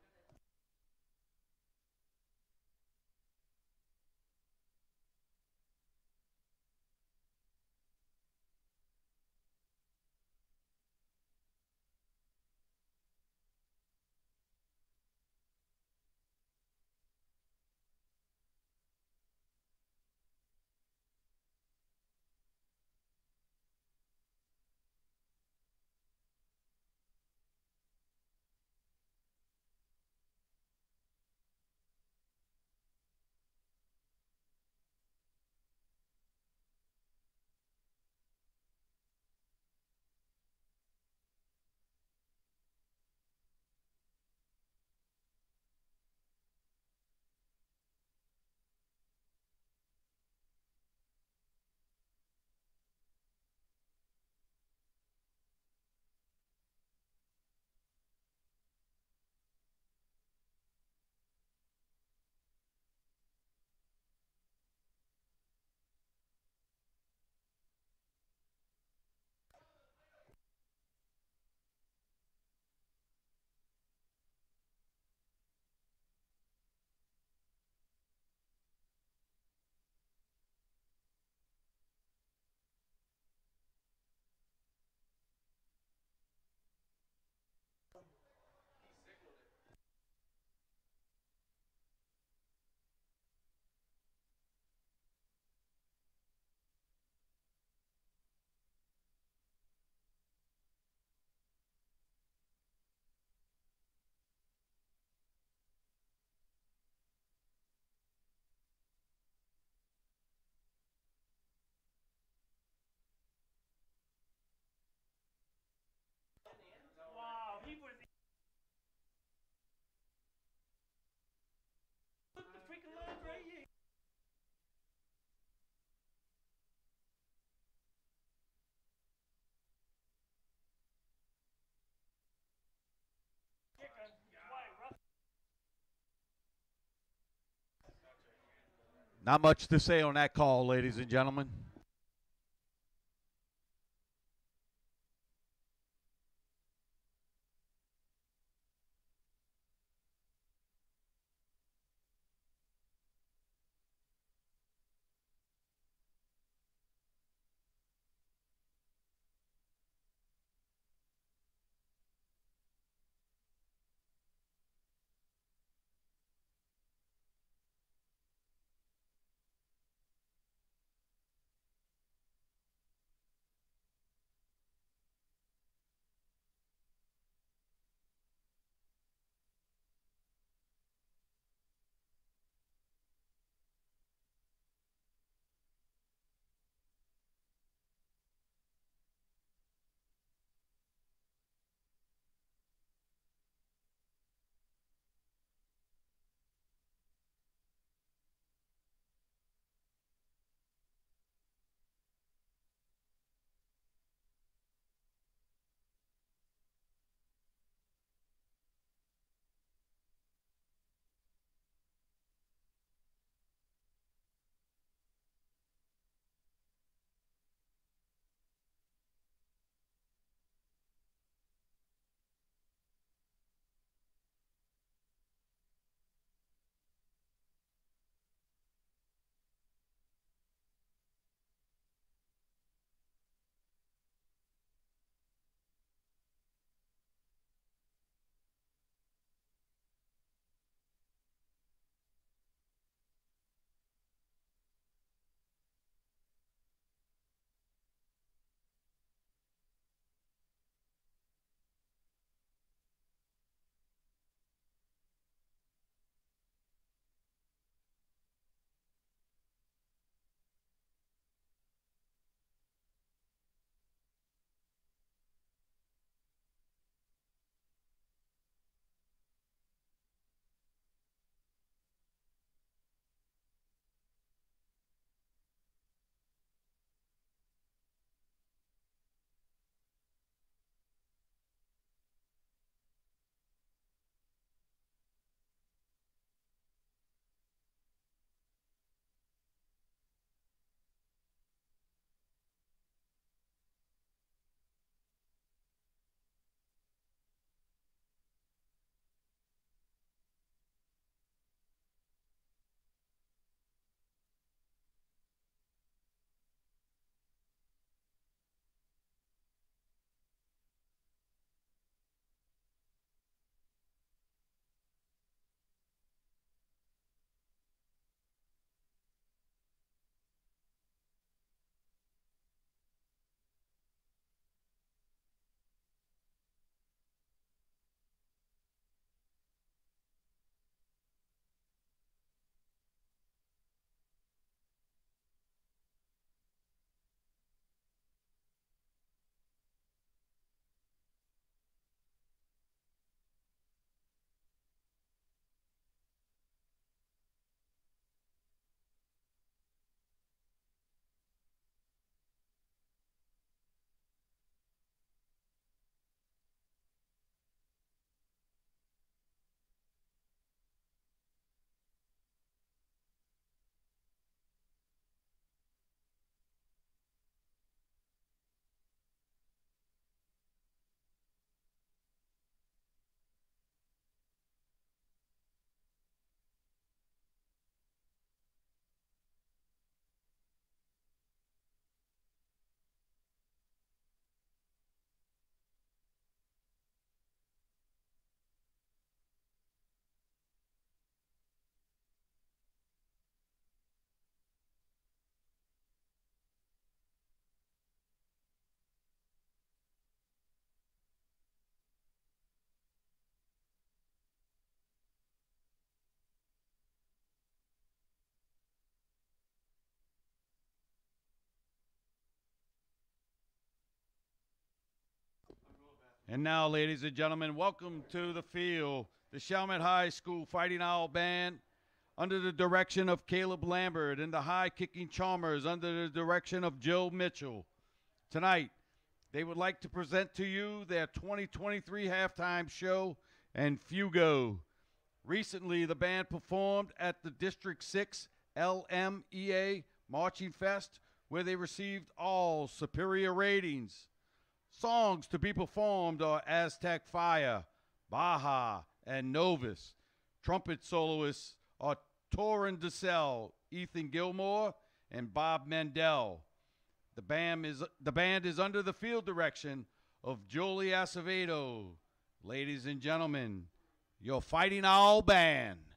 Not much to say on that call, ladies and gentlemen. And now, ladies and gentlemen, welcome to the field. The Chalmette High School Fighting Owl Band, under the direction of Caleb Lambert, and the High Kicking Chalmers, under the direction of Joe Mitchell. Tonight, they would like to present to you their 2023 halftime show and Fugo. Recently, the band performed at the District 6 LMEA Marching Fest, where they received all superior ratings. Songs to be performed are Aztec Fire, Baja, and Novus. Trumpet soloists are Torin DeSell, Ethan Gilmore, and Bob Mendel. The band is the band is under the field direction of Julie Acevedo. Ladies and gentlemen, your Fighting Owl Band.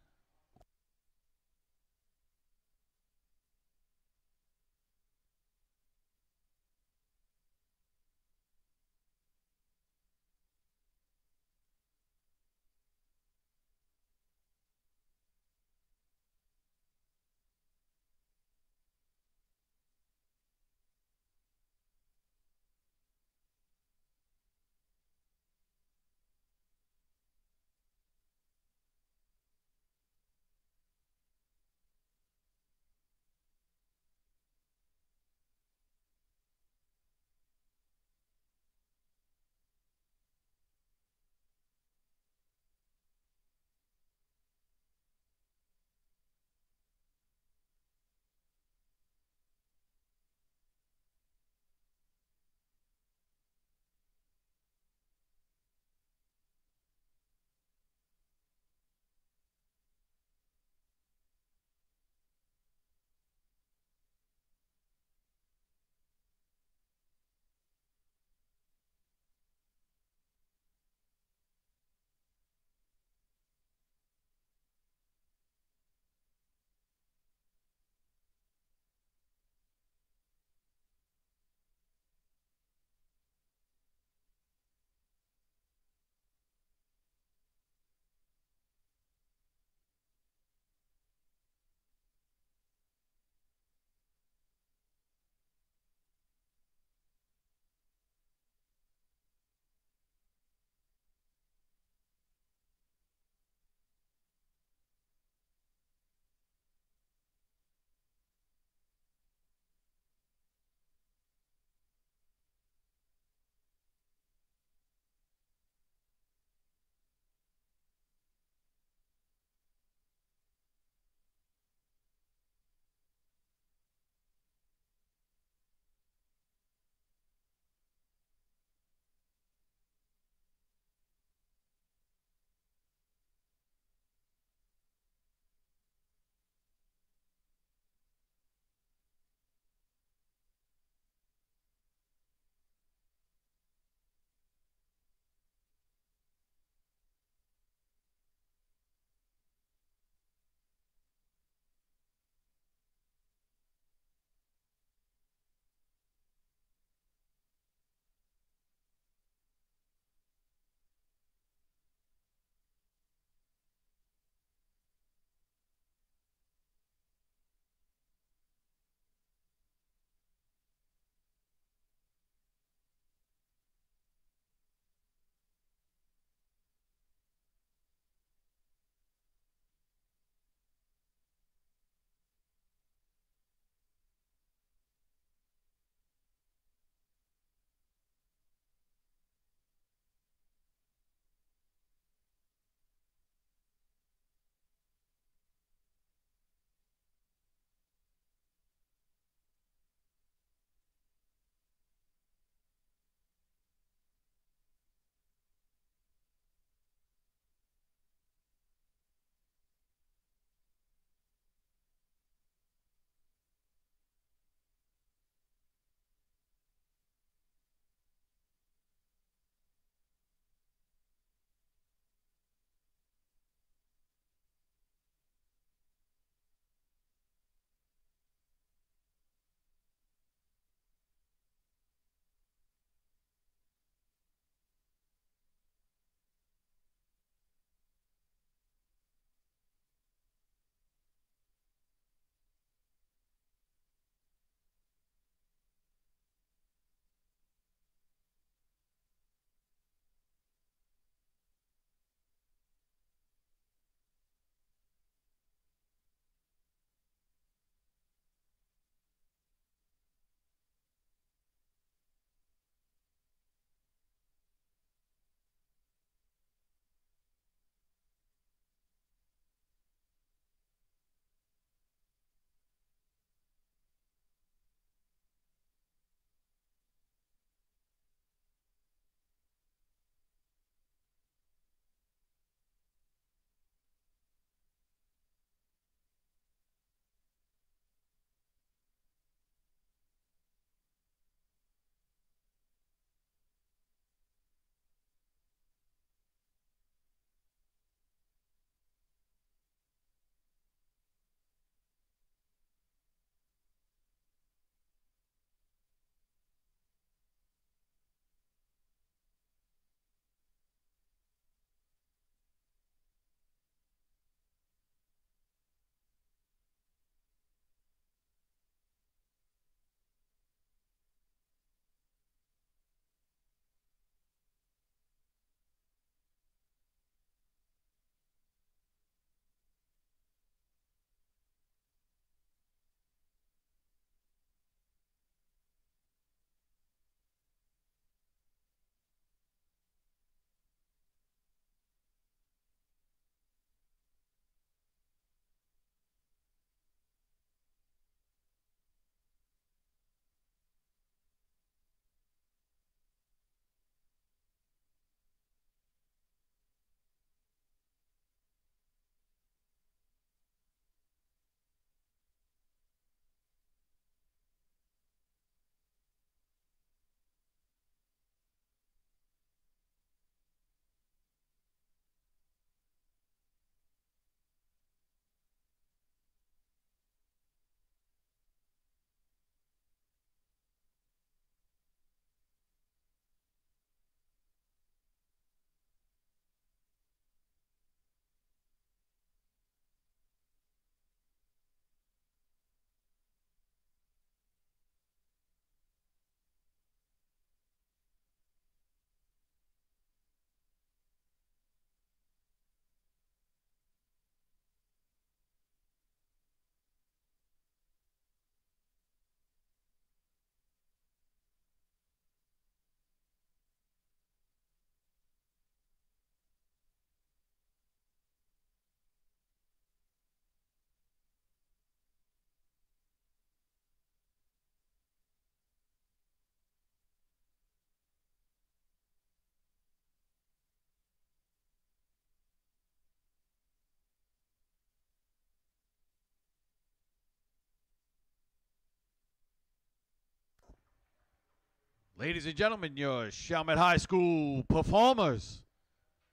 Ladies and gentlemen, your Chalmette High School performers,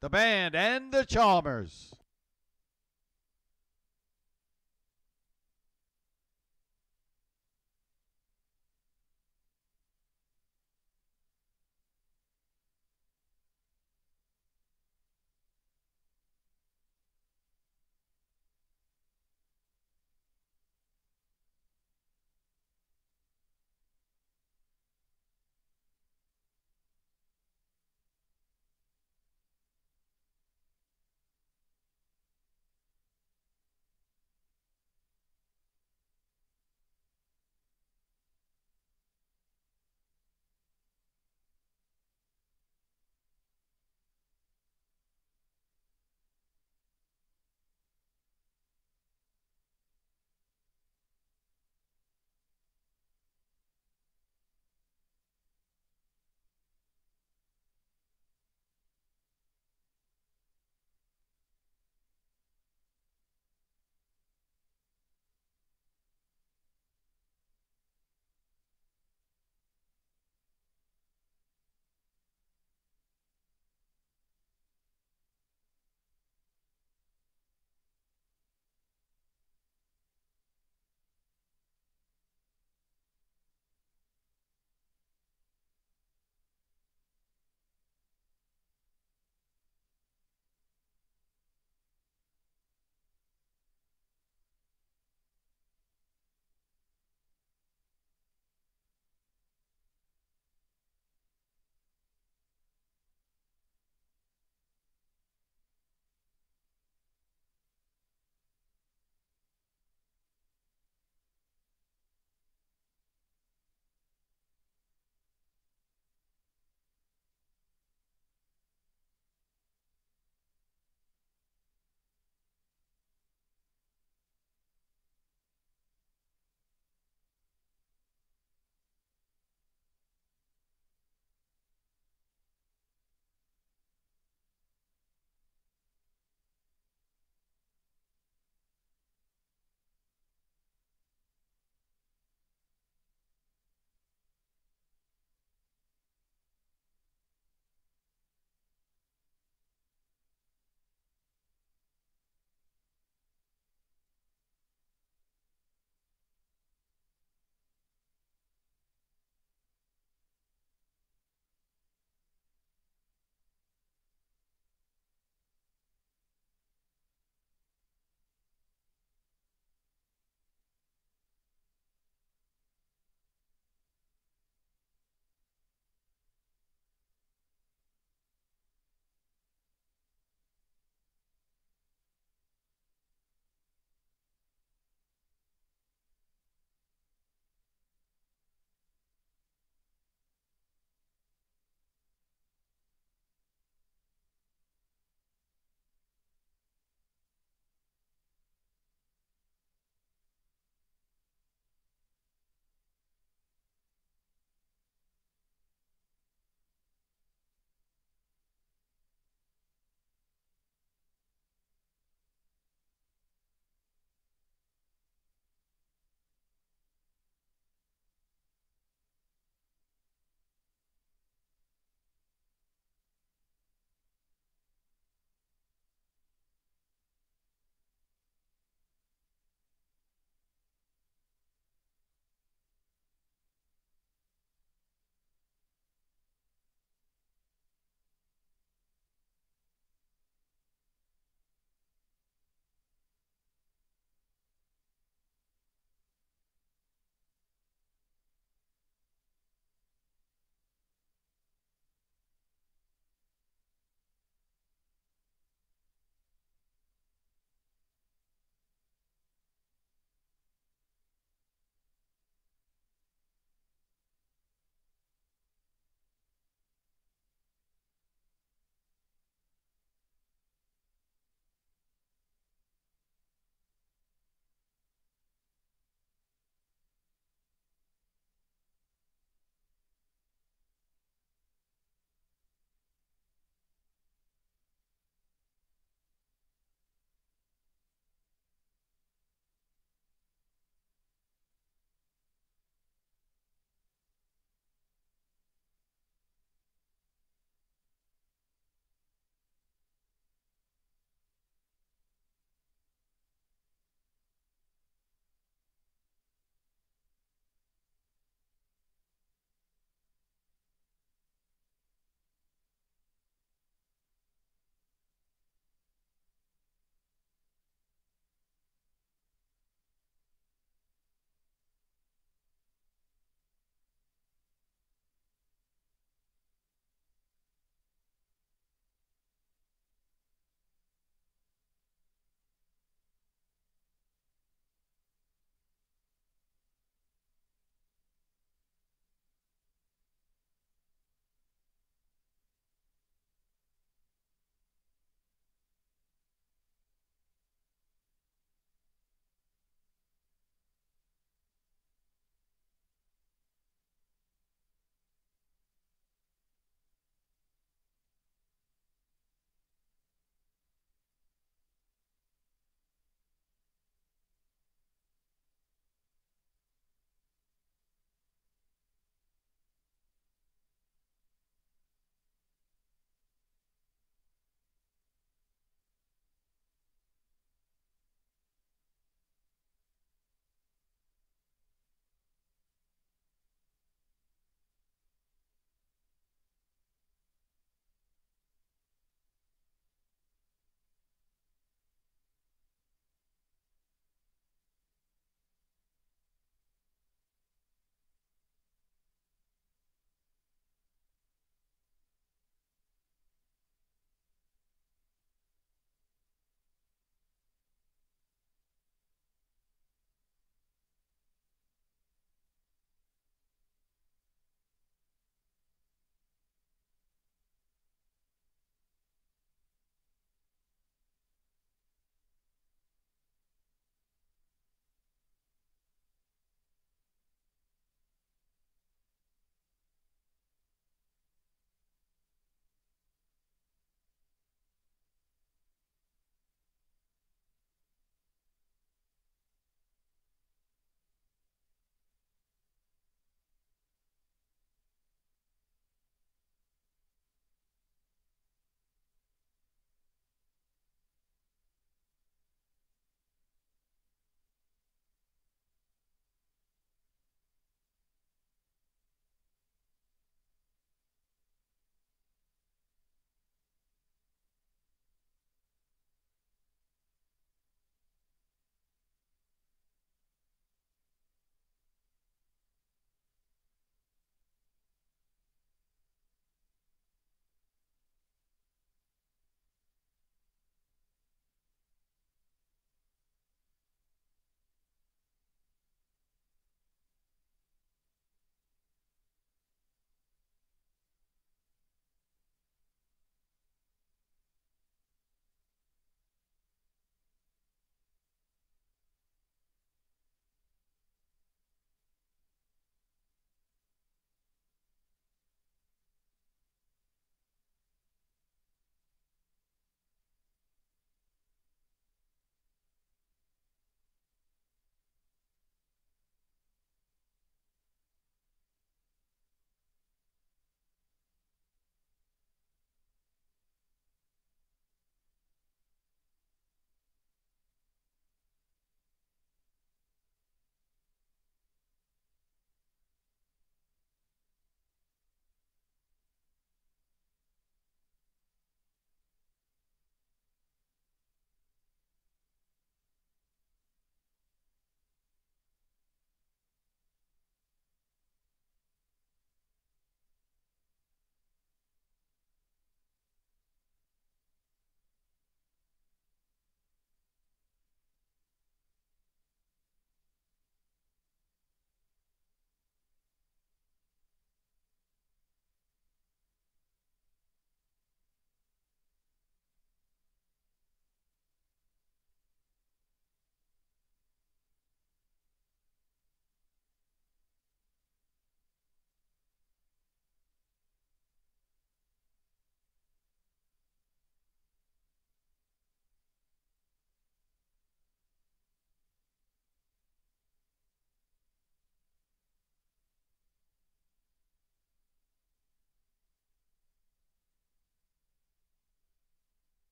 the band and the Charmers.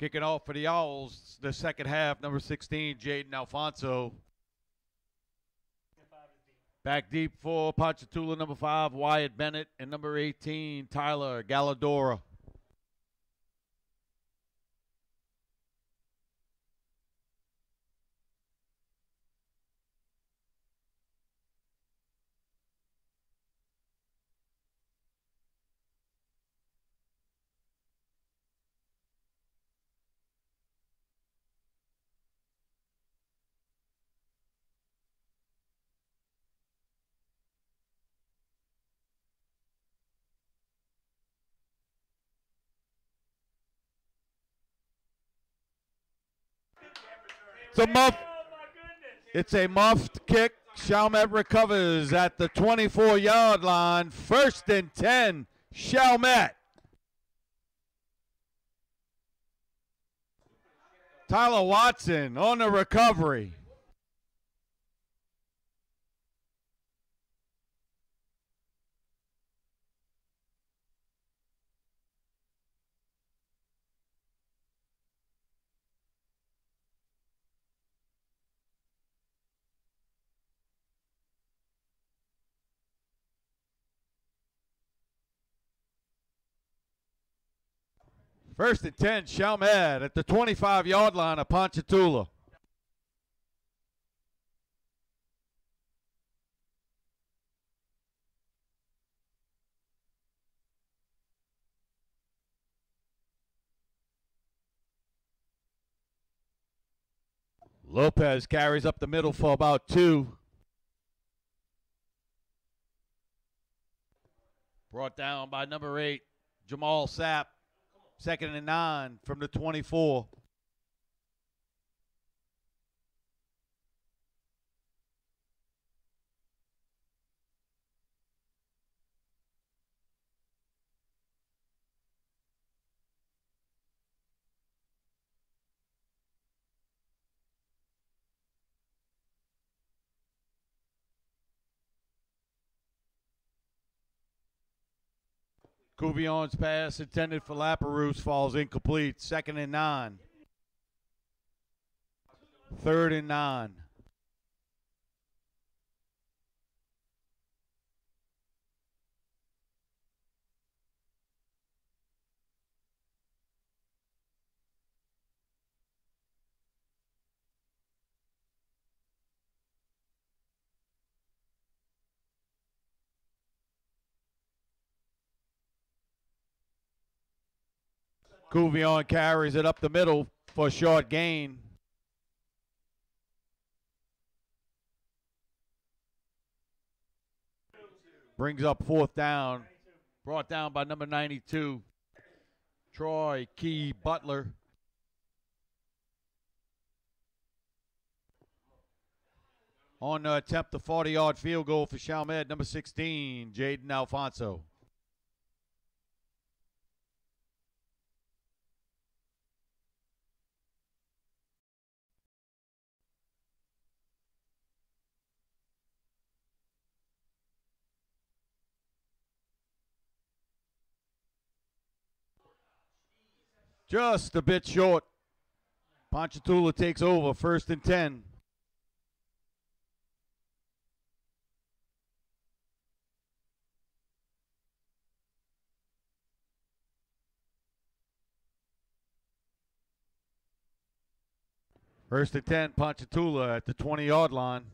Kicking off for the Owls, the second half, number 16, Jaden Alfonso. Back deep for Ponchatoula, number five, Wyatt Bennett, and number 18, Tyler Galadora. A muff. Oh my goodness. It's a muffed kick. Chalmette recovers at the 24 yard line. First and 10. Chalmette. Tyler Watson on the recovery. First and 10, Chalmette at the 25 yard line of Ponchatoula. Lopez carries up the middle for about two. Brought down by number eight, Jamal Sapp. Second and nine from the 24. Couvillon's pass intended for Laperouse falls incomplete. Second and nine. Third and nine. Couvillon carries it up the middle for a short gain. Brings up fourth down. Brought down by number 92, Troy Key Butler. On to attempt the 40 yard field goal for Chalmette, number 16, Jaden Alfonso. Just a bit short. Ponchatoula takes over, first and 10. First and 10, Ponchatoula at the 20 yard line.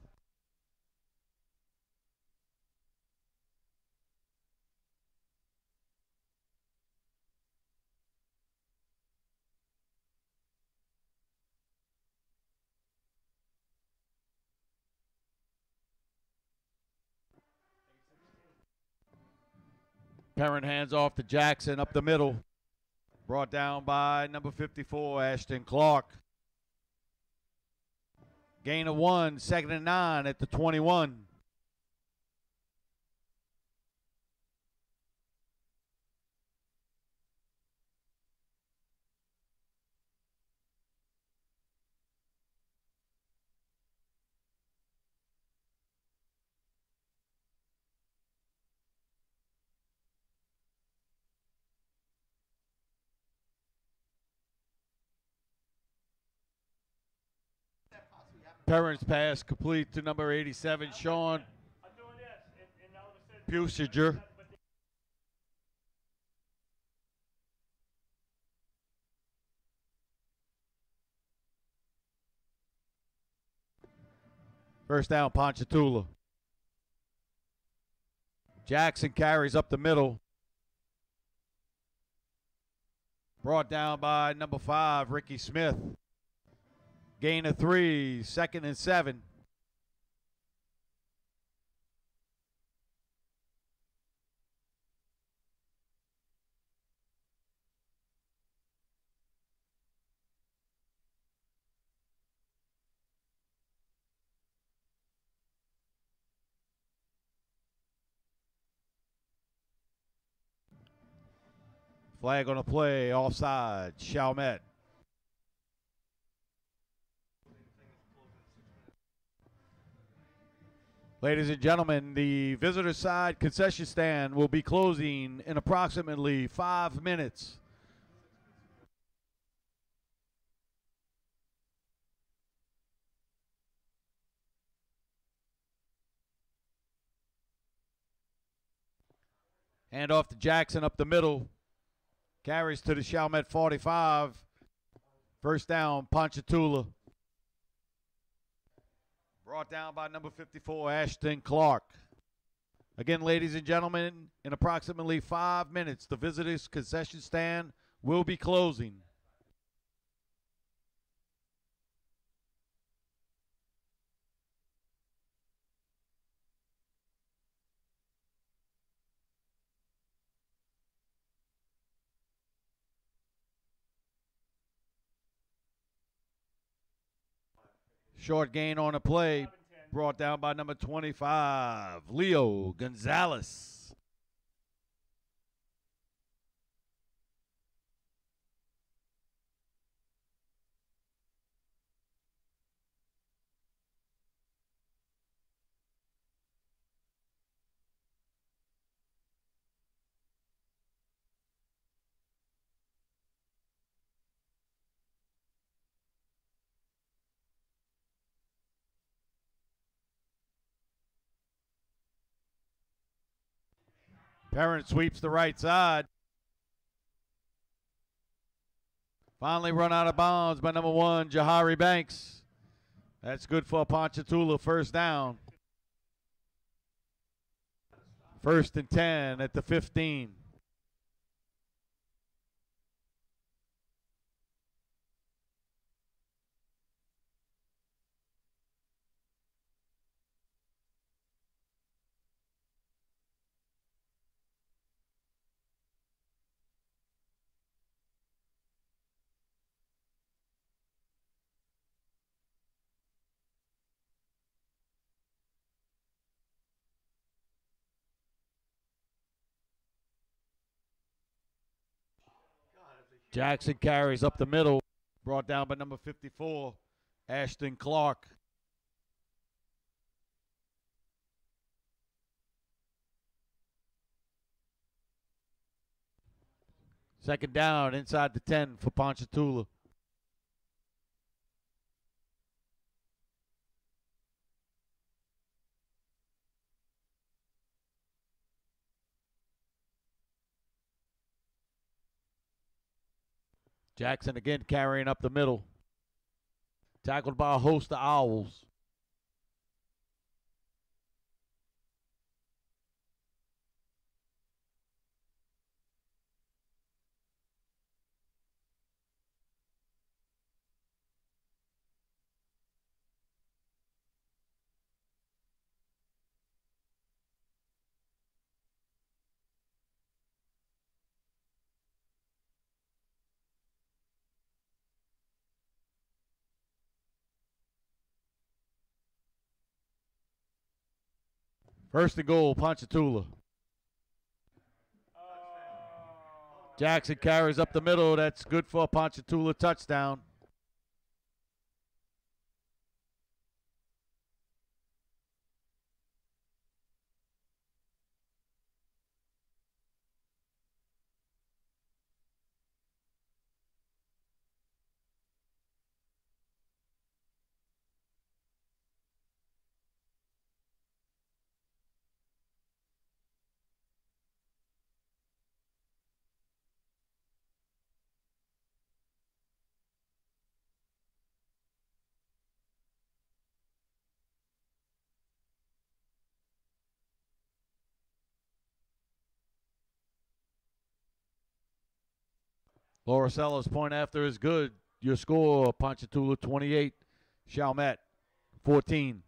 Perrin hands off to Jackson up the middle. Brought down by number 54, Ashton Clark. Gain of one, second and nine at the 21. Perrin's pass complete to number 87, Sean they- First down, Ponchatoula. Jackson carries up the middle. Brought down by number five, Ricky Smith. Gain of three, second and seven. Flag on the play, offside, Chalmette. Ladies and gentlemen, the visitor side concession stand will be closing in approximately five minutes. Hand off to Jackson up the middle. Carries to the Chalmette 45. First down, Ponchatoula. Brought down by number 54, Ashton Clark. Again, ladies and gentlemen, in approximately five minutes, the visitors' concession stand will be closing. Short gain on a play, brought down by number 25, Leo Gonzalez. Perrin sweeps the right side. Finally run out of bounds by number one, Jahari Banks. That's good for Ponchatoula, first down. First and 10 at the 15. Jackson carries up the middle, brought down by number 54, Ashton Clark. Second down inside the 10 for Ponchatoula. Jackson again carrying up the middle. Tackled by a host of Owls. First and goal, Ponchatoula. Jackson carries up the middle. That's good for a Ponchatoula touchdown. Laura Sellers' point after is good. Your score, Ponchatoula 28, Chalmette 14.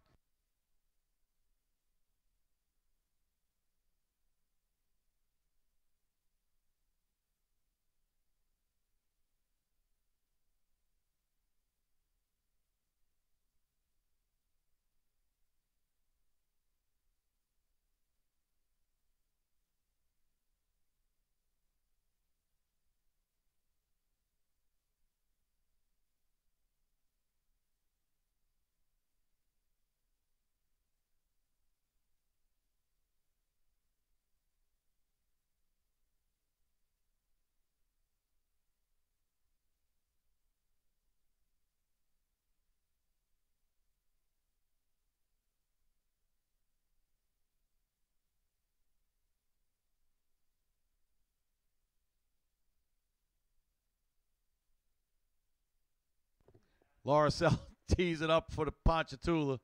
Laura Sell tees it up for the Ponchatoula.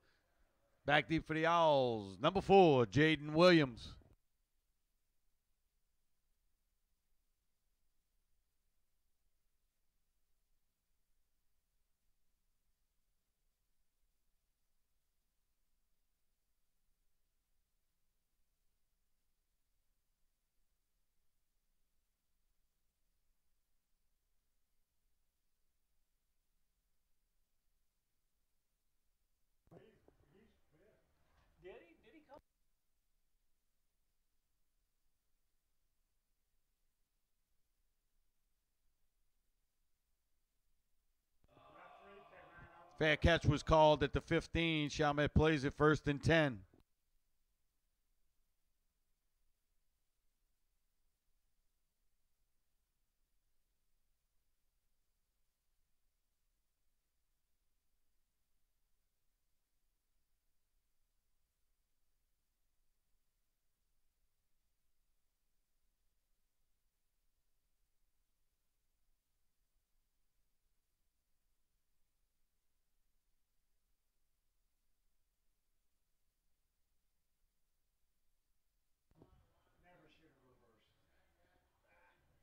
Back deep for the Owls. Number four, Jaden Williams. Fair catch was called at the 15. Chalmette plays it first and 10.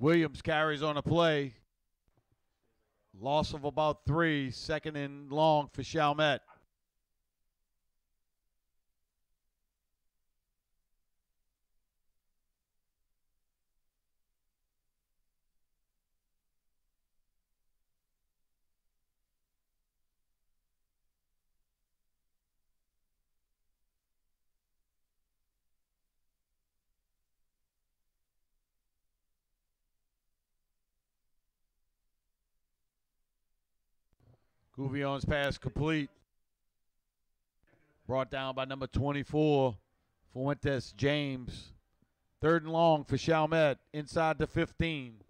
Williams carries on a play. Loss of about three, second and long for Chalmette. Couvillon's pass complete. Brought down by number 24, Fuentes James. Third and long for Chalmette inside the 15.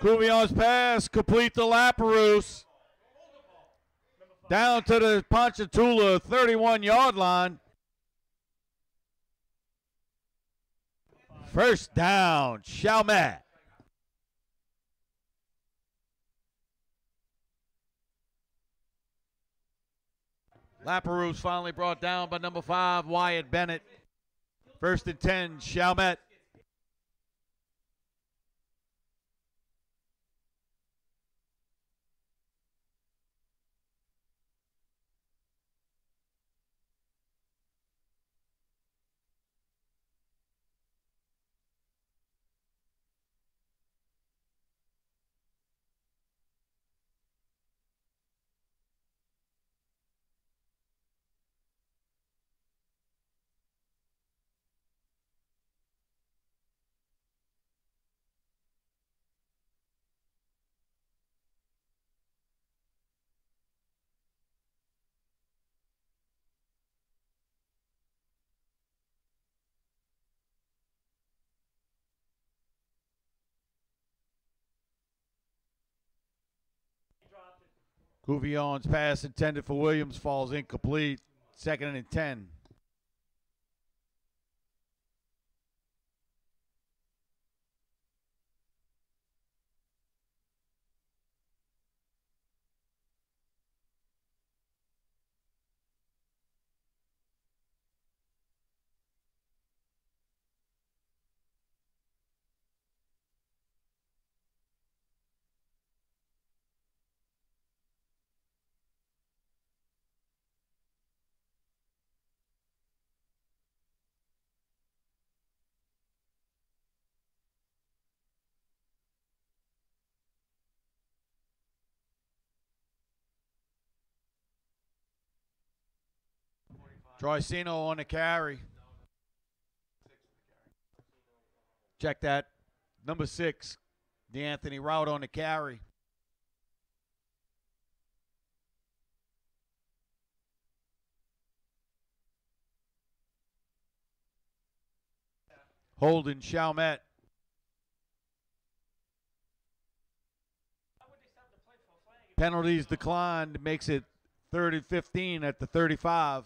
Couvillon's pass complete to Laperouse. Down to the Ponchatoula 31 yard line. First down, Chalmette. Laperouse finally brought down by number five, Wyatt Bennett. First and 10, Chalmette. Couvillon's pass intended for Williams falls incomplete. Second and 10. Troicino on the carry. Check that. Number six, D'Anthony Rout on the carry. Holden Chalmette. Penalties declined, makes it third and 15 at the 35.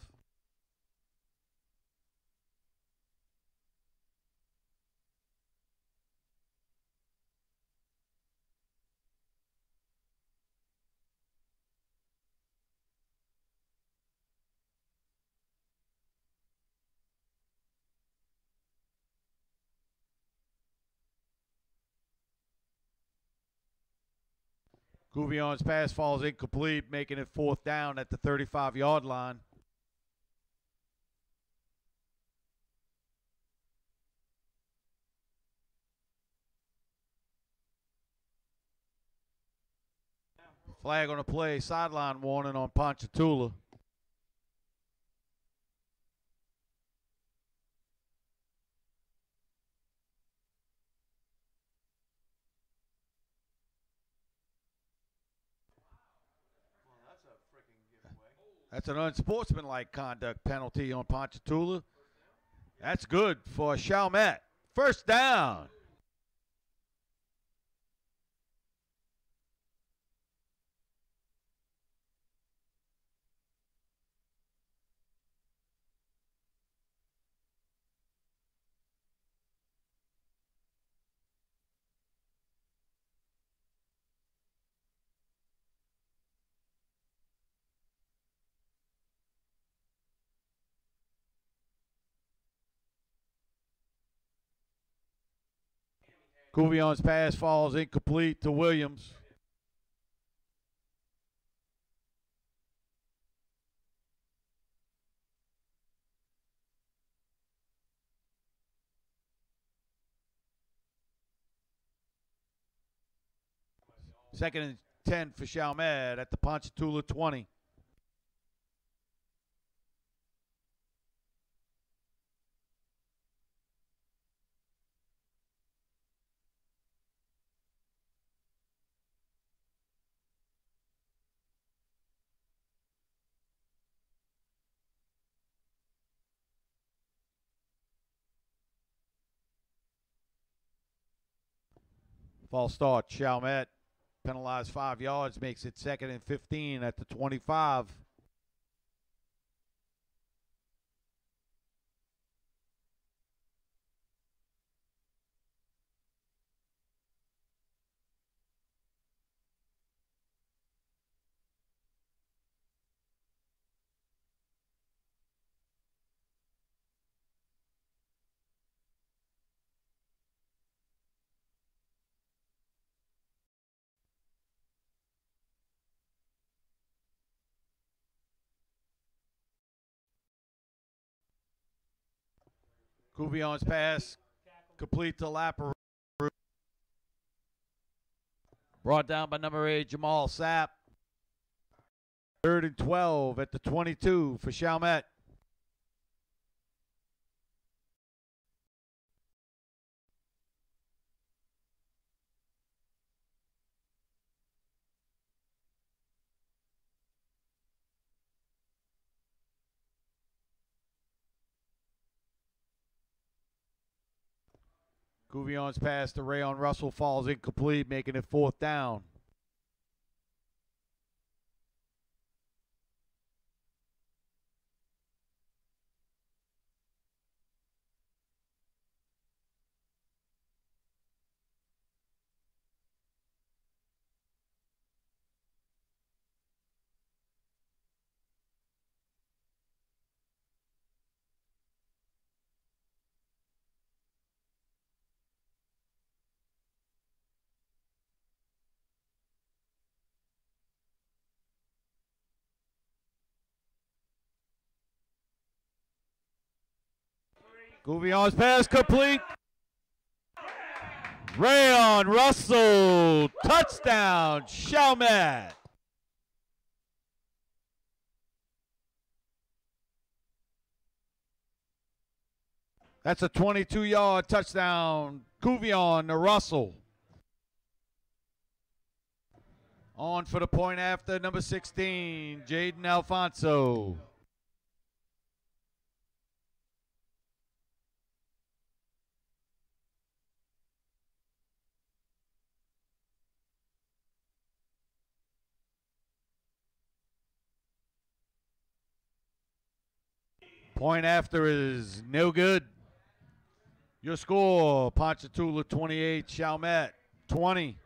Couvillon's pass falls incomplete, making it fourth down at the 35 yard line. Flag on the play, sideline warning on Ponchatoula. That's an unsportsmanlike conduct penalty on Ponchatoula. That's good for Chalmette. First down. Couvillon's pass falls incomplete to Williams. Second and 10 for Chalmette at the Ponchatoula 20. False start. Chalmette penalized five yards, makes it second and 15 at the 25. Couvillon's pass complete to Lapper. Brought down by number eight, Jamal Sapp. Third and 12 at the 22 for Chalmette. Couvillon's pass to Rayon Russell falls incomplete, making it fourth down. Couvillon's pass complete. Rayon Russell, touchdown, Chalmette. That's a 22 yard touchdown. Couvillon to Russell. On for the point after number 16, Jaden Alfonso. Point after is no good. Your score, Ponchatoula 28, Chalmette 20.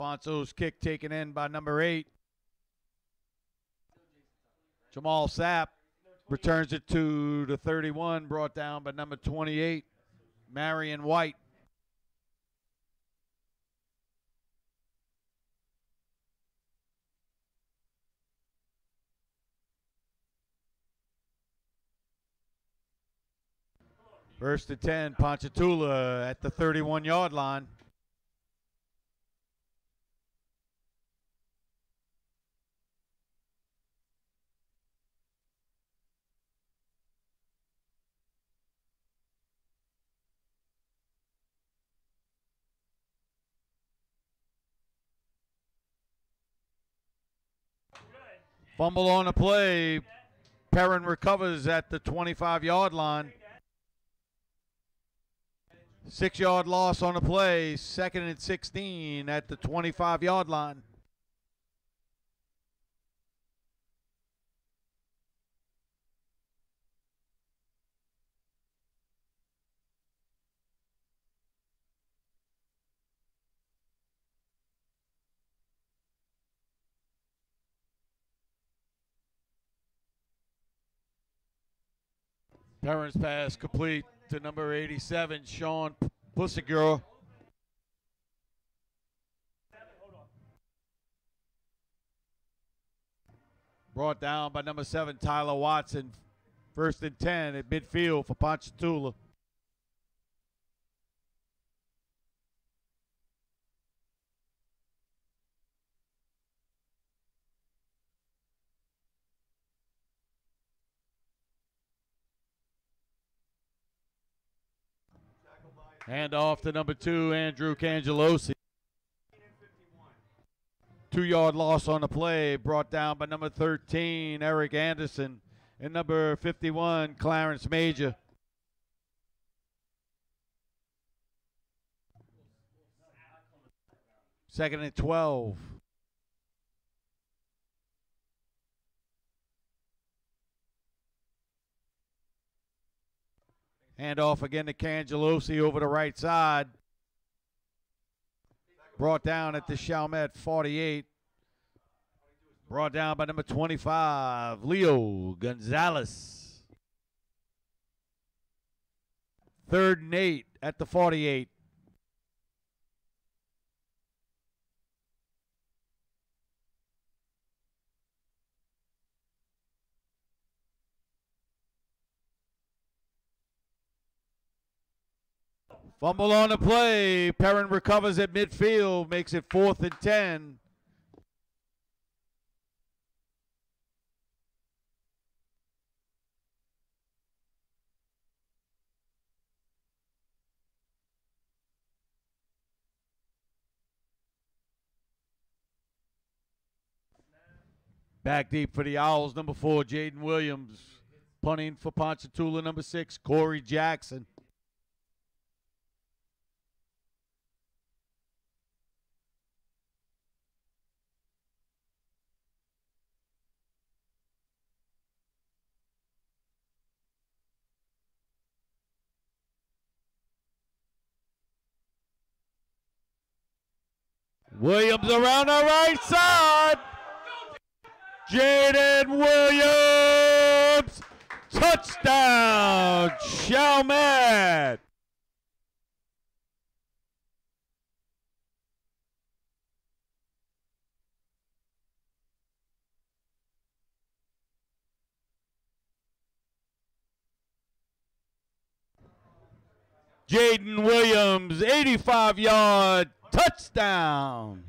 Alfonso's kick taken in by number eight. Jamal Sapp returns it to the 31, brought down by number 28, Marion White. First and 10, Ponchatoula at the 31 yard line. Fumble on the play. Perrin recovers at the 25 yard line. Six yard loss on the play. Second and 16 at the 25 yard line. Perrin's pass complete to number 87, Sean Pussygirl. Brought down by number seven, Tyler Watson. First and 10 at midfield for Ponchatoula. Hand off to number two, Andrew Cangelosi. Two yard loss on the play, brought down by number 13, Eric Anderson, and number 51, Clarence Major. Second and 12. Hand off again to Cangelosi over the right side. Brought down at the Chalmette 48. Brought down by number 25, Leo Gonzalez. Third and eight at the 48. Fumble on the play. Perrin recovers at midfield, makes it fourth and 10. Back deep for the Owls, number four, Jaden Williams. Punting for Ponchatoula, number six, Corey Jackson. Williams around the right side. Jaden Williams. Touchdown, Chalmette. Jaden Williams, 85 yard touchdown.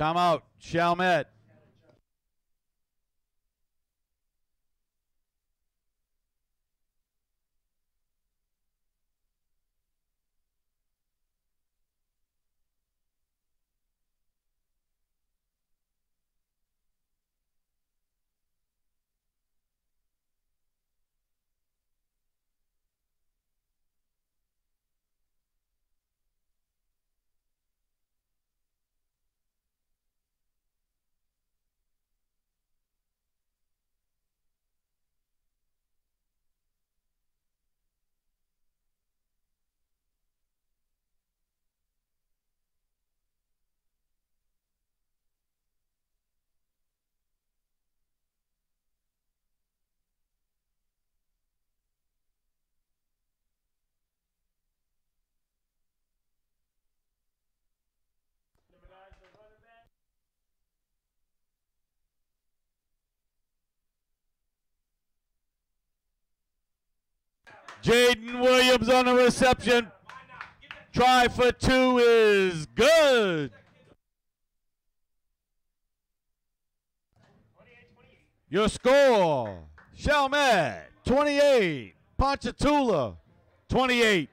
Timeout, Chalmette. Jaden Williams on the reception. Try for two is good. Your score, Chalmette, 28. Ponchatoula, 28.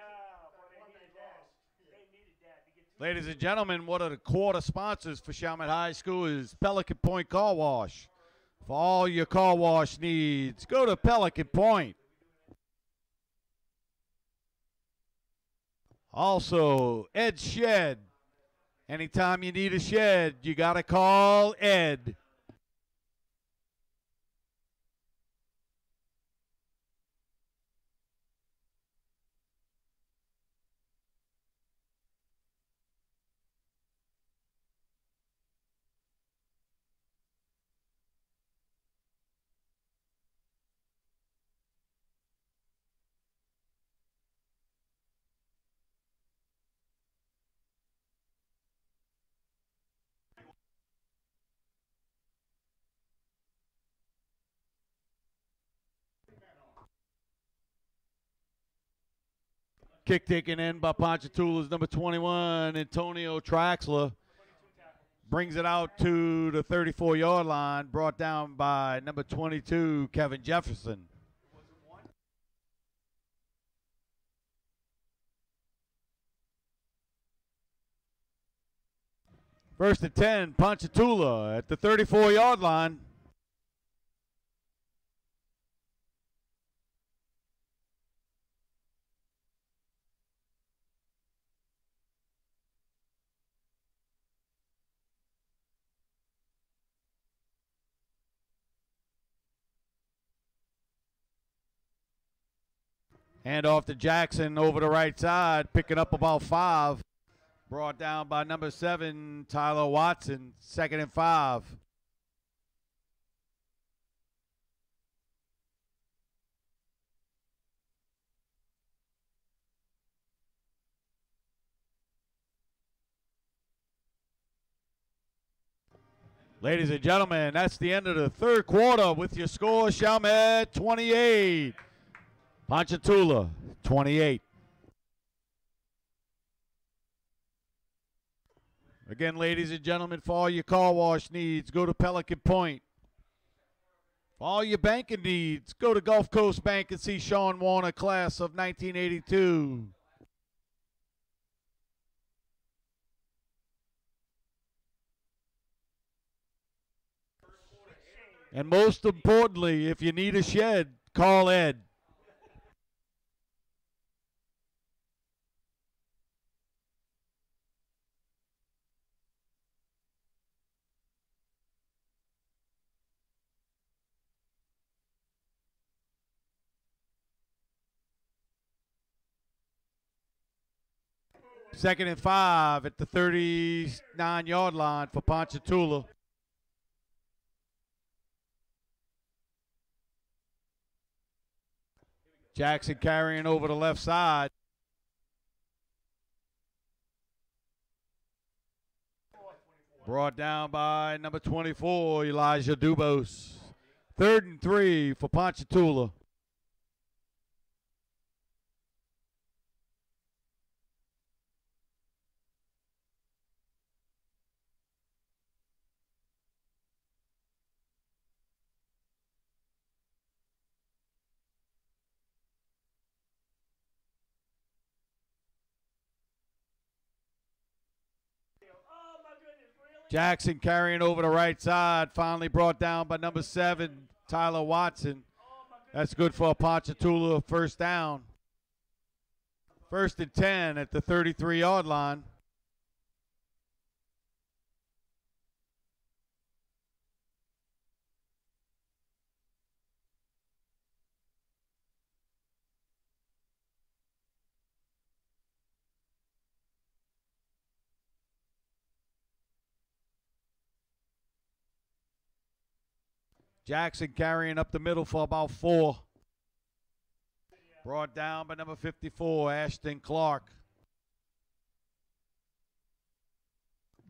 Yeah, boy, they needed that. They needed that to get through. Ladies and gentlemen, one of the quarter sponsors for Chalmette High School is Pelican Point Car Wash. For all your car wash needs, go to Pelican Point. Also, Ed Shed. Anytime you need a shed, you got to call Ed. Kick taken in by Ponchatoula's number 21, Antonio Traxler. Brings it out to the 34 yard line, brought down by number 22, Kevin Jefferson. First and 10, Ponchatoula at the 34 yard line. Hand off to Jackson over the right side, picking up about five. Brought down by number seven, Tyler Watson, second and five. Ladies and gentlemen, that's the end of the third quarter with your score, Chalmette 28, Ponchatoula 28. Again, ladies and gentlemen, for all your car wash needs, go to Pelican Point. For all your banking needs, go to Gulf Coast Bank and see Sean Warner, class of 1982. And most importantly, if you need a shed, call Ed. Second and five at the 39 yard line for Ponchatoula. Jackson carrying over the left side. Brought down by number 24, Elijah Dubos. Third and three for Ponchatoula. Jackson carrying over the right side, finally brought down by number seven, Tyler Watson. That's good for a Ponchatoula first down. First and 10 at the 33 yard line. Jackson carrying up the middle for about four. Brought down by number 54, Ashton Clark.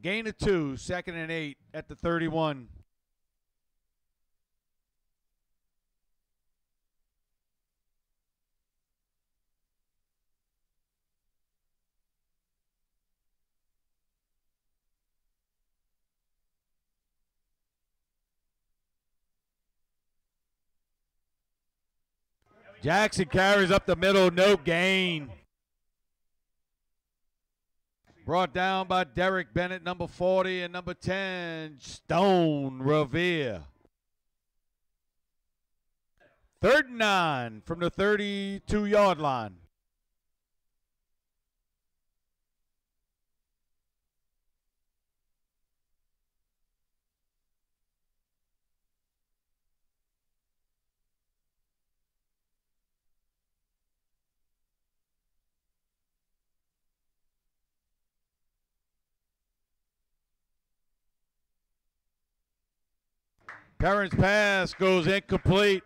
Gain of two, second and eight at the 31. Jackson carries up the middle, no gain. Brought down by Derek Bennett, number 40, and number 10, Stone Revere. Third and nine from the 32 yard line. Perrin's pass goes incomplete.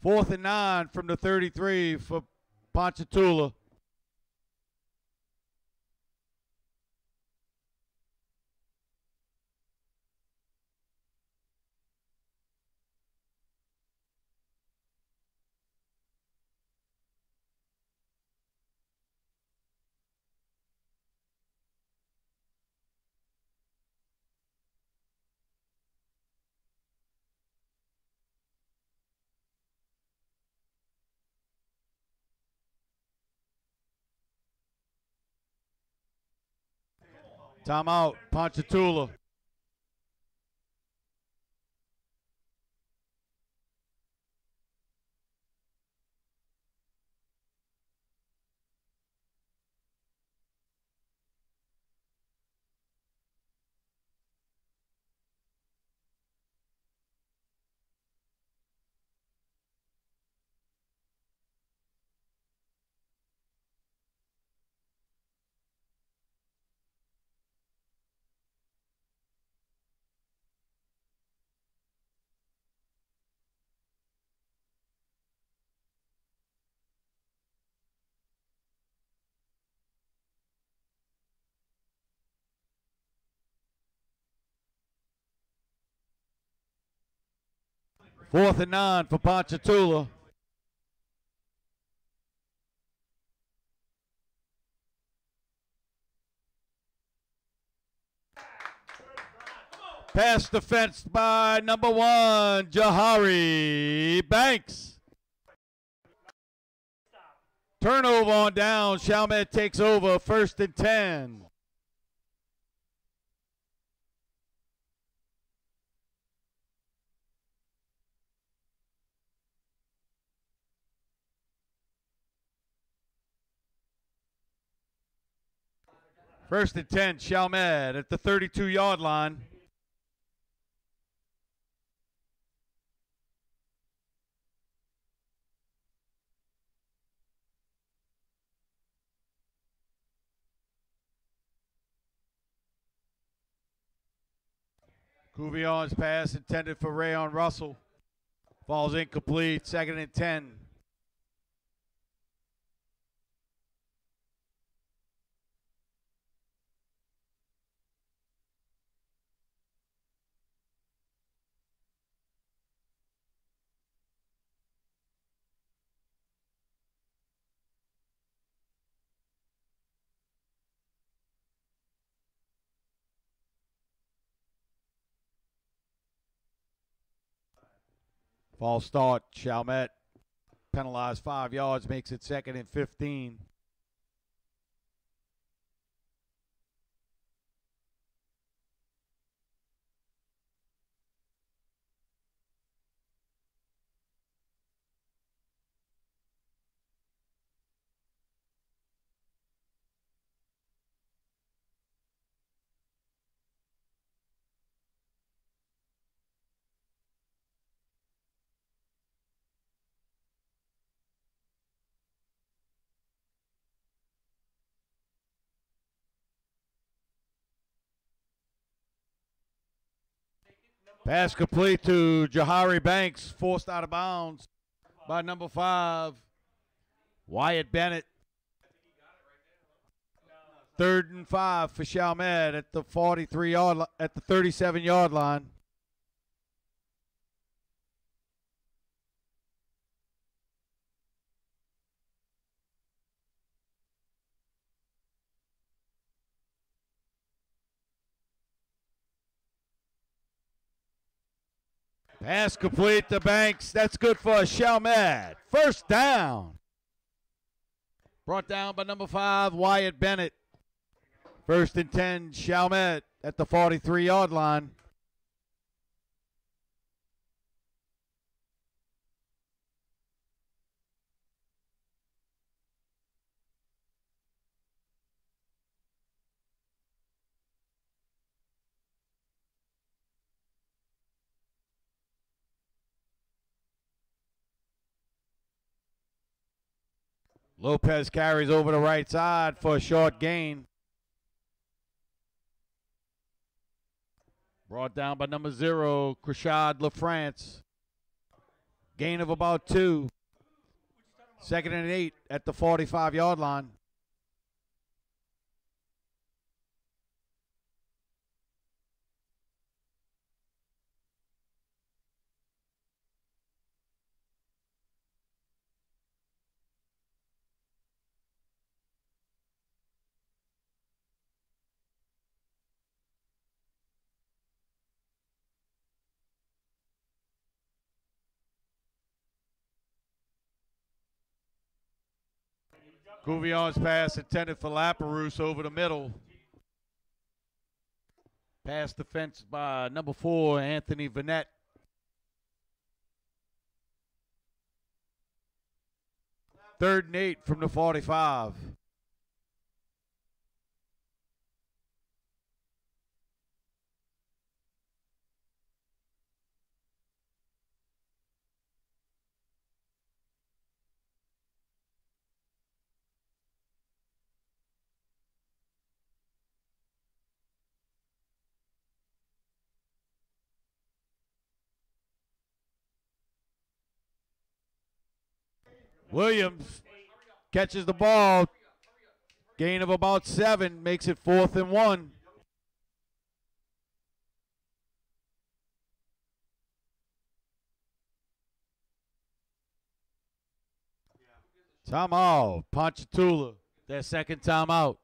Fourth and nine from the 33 for Ponchatoula. Timeout. Ponchatoula. Fourth and nine for Ponchatoula. Pass defense by number one, Jahari Banks. Turnover on down. Chalmette takes over first and 10. First and 10, Chalmette at the 32 yard line. Couvillon's pass intended for Rayon Russell. Falls incomplete. Second and 10. False start. Chalmette penalized five yards, makes it second and 15. Pass complete to Jahari Banks, forced out of bounds by number five, Wyatt Bennett. Third and five for Chalmette at the 43 yard at the 37 yard line. Pass complete to Banks. That's good for a Chalmette. First down. Brought down by number five, Wyatt Bennett. First and 10, Chalmette at the 43 yard line. Lopez carries over the right side for a short gain. Brought down by number zero, Crashad LaFrance. Gain of about two. Second and eight at the 45 yard line. Couvillon's pass intended for Laperouse over the middle. Pass defense by number four, Anthony Vanette. Third and eight from the 45. Williams catches the ball. Gain of about seven makes it fourth and one. Timeout. Ponchatoula. Their second timeout.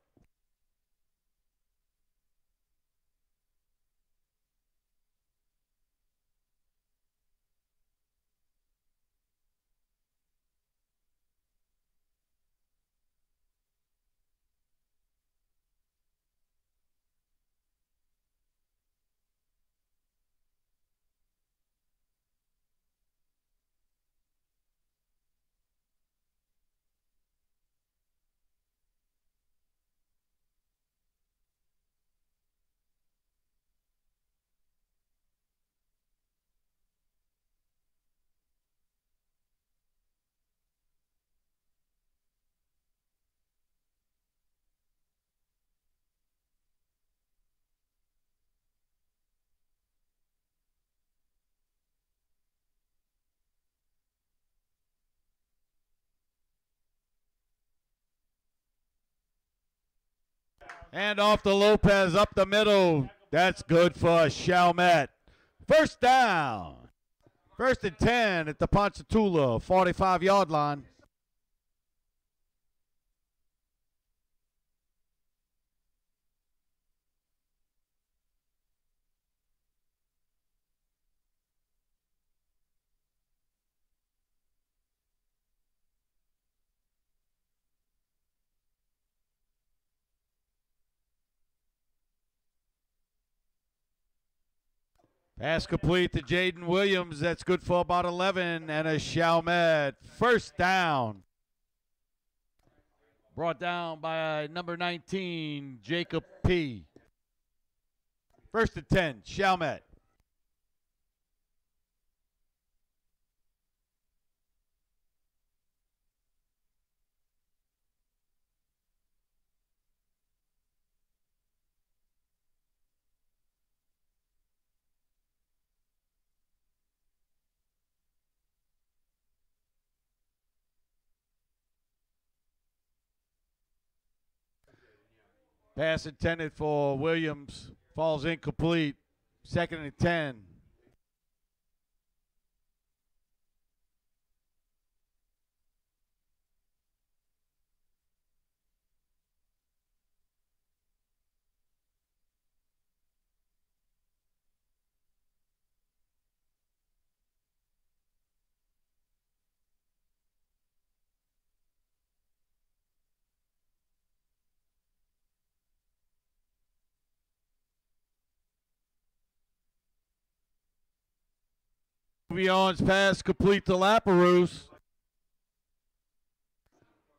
And off the Lopez up the middle. That's good for Chalmette. First down. First and 10 at the Ponchatoula 45 yard line. Pass complete to Jaden Williams. That's good for about 11 and a Chalmette. First down. Brought down by uh, number 19, Jacob P. First and 10, Chalmette. Pass intended for Williams. Falls incomplete. Second and 10. Beyond's pass complete to Laperouse.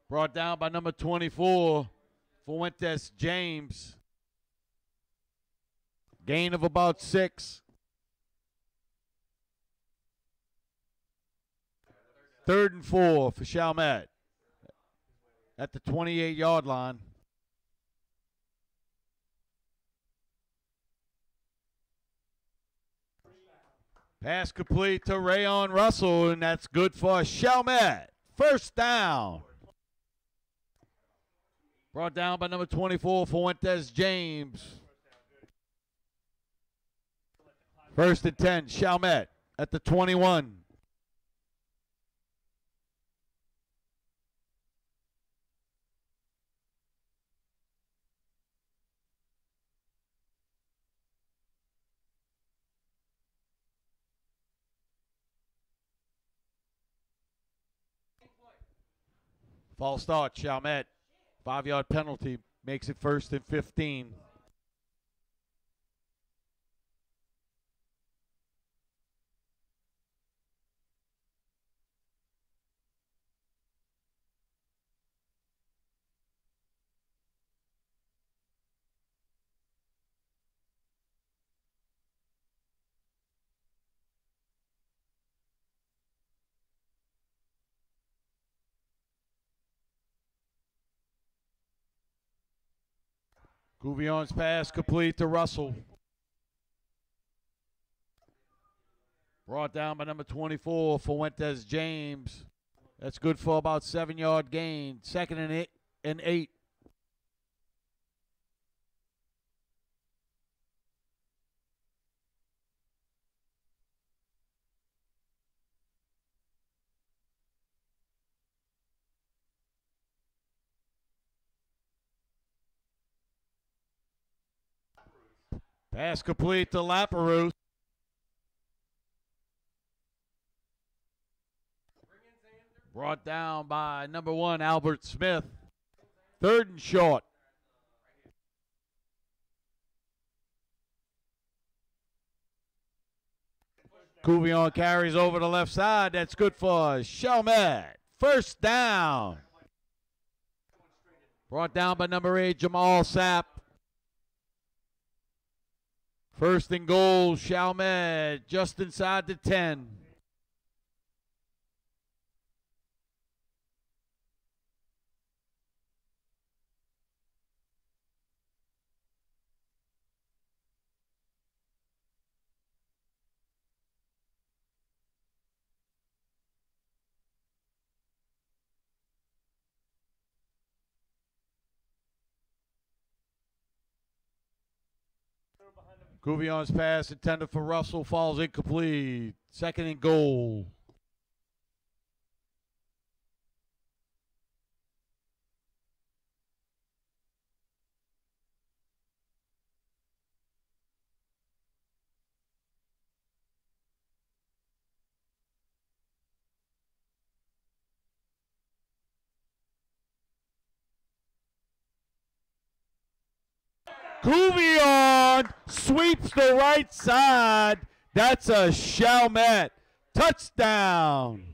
Brought down by number 24, Fuentes James. Gain of about six. Third and four for Chalmette at the 28 yard line. Pass complete to Rayon Russell, and that's good for Chalmette. First down. Brought down by number 24, Fuentes James. First and 10, Chalmette at the 21. False start, Chalmette. Five yard penalty makes it first and 15. Couvillon's pass complete to Russell. Brought down by number 24, Fuentes James. That's good for about seven yard gain. Second and eight. And eight. Pass complete to Laperouse. Brought down by number one, Albert Smith. Third and short. Couvillon carries over the left side. That's good for Chalmette. First down. Brought down by number eight, Jamal Sapp. First and goal, Chalmette just inside the 10. Couvillon's pass intended for Russell falls incomplete. Second and goal. Couvillon sweeps the right side. That's a Chalmette touchdown.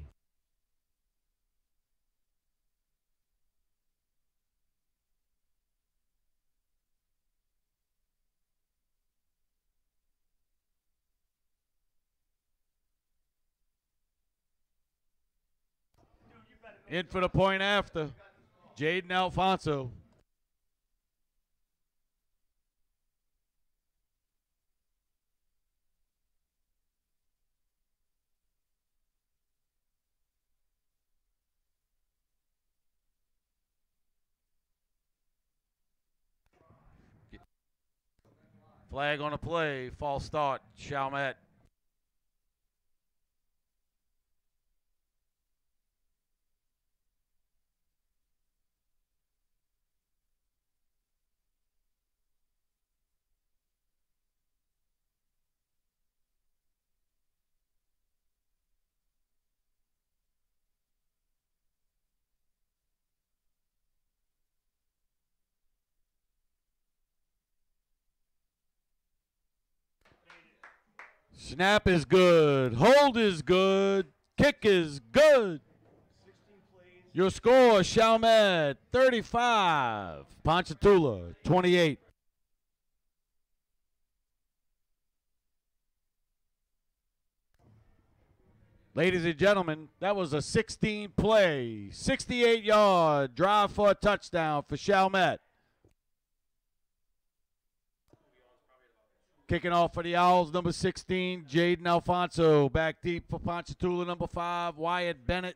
In for the point after. Jaden Alfonso. Flag on a play. False start. Chalmette. Snap is good. Hold is good. Kick is good. Your score, Chalmette, 35. Ponchatoula, 28. Ladies and gentlemen, that was a 16 play, 68 yard drive for a touchdown for Chalmette. Kicking off for the Owls, number 16, Jaden Alfonso. Back deep for Ponchatoula, number 5, Wyatt Bennett.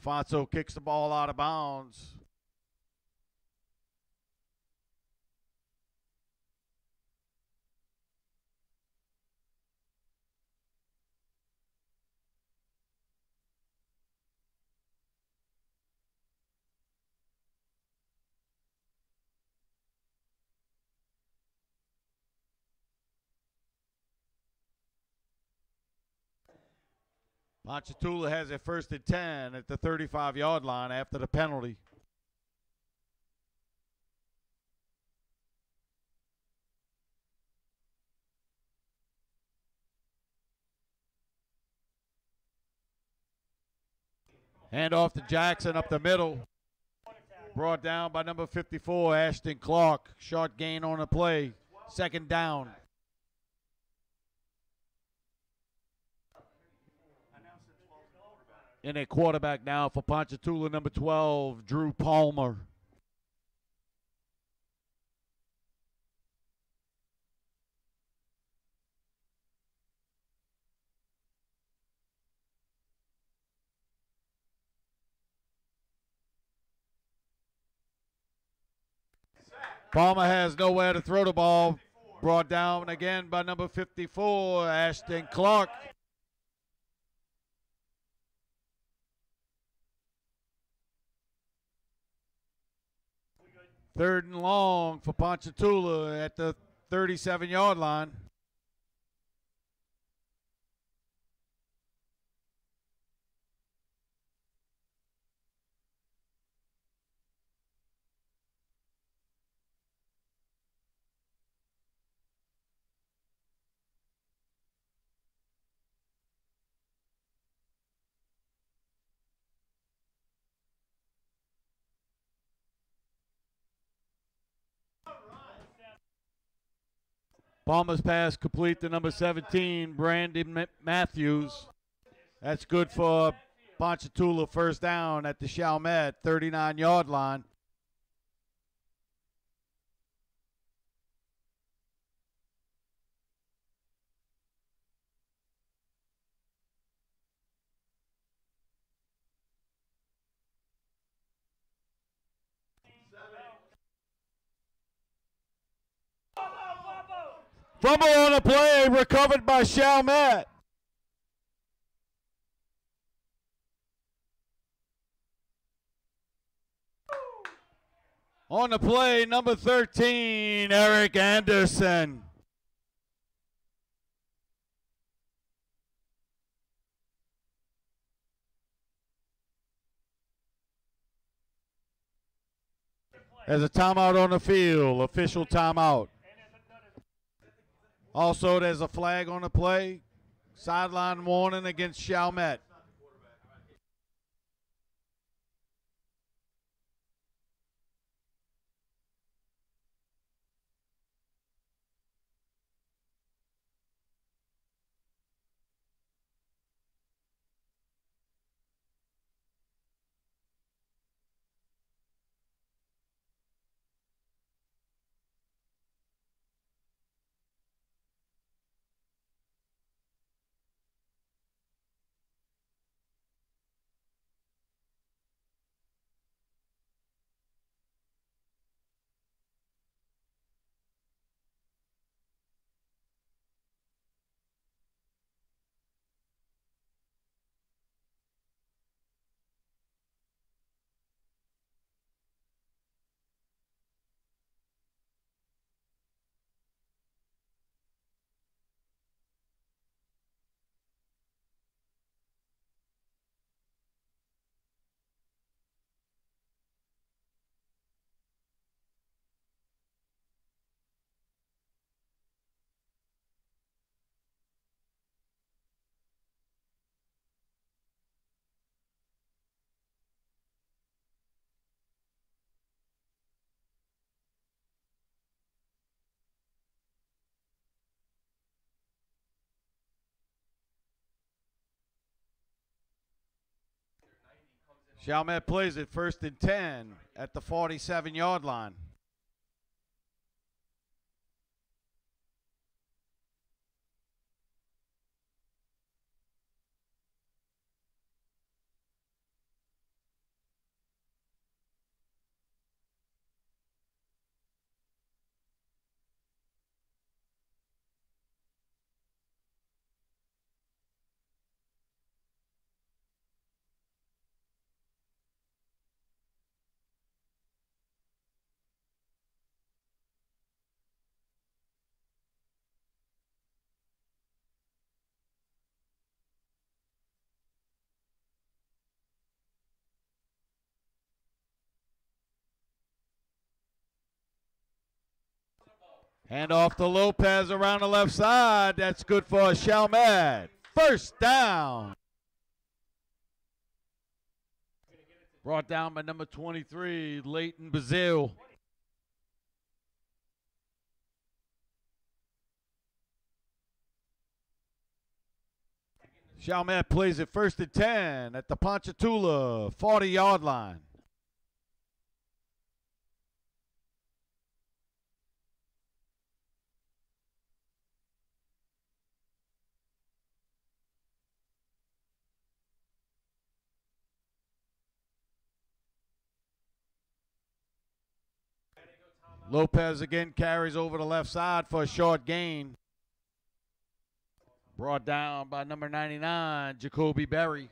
Alfonso kicks the ball out of bounds. Ponchatoula has a first and 10 at the 35 yard line after the penalty. Hand off to Jackson up the middle. Brought down by number 54, Ashton Clark. Short gain on the play. Second down. In a quarterback now for Ponchatoula, number 12, Drew Palmer. Palmer has nowhere to throw the ball. Brought down again by number 54, Ashton Clark. Third and long for Ponchatoula at the 37 yard line. Palmer's pass complete to number 17, Brandon Matthews. That's good for Ponchatoula first down at the Chalmette 39 yard line. Fumble on the play, recovered by Chalmette. On the play, number 13, Eric Anderson. There's a timeout on the field, official timeout. Also, there's a flag on the play. Sideline warning against Chalmette. Chalmette plays it first and 10 at the 47 yard line. Hand off to Lopez around the left side. That's good for Chalmette. First down. Brought down by number 23, Leighton Bazile. Chalmette plays it first and 10 at the Ponchatoula 40 yard line. Lopez again carries over the left side for a short gain. Brought down by number 99, Jacoby Berry.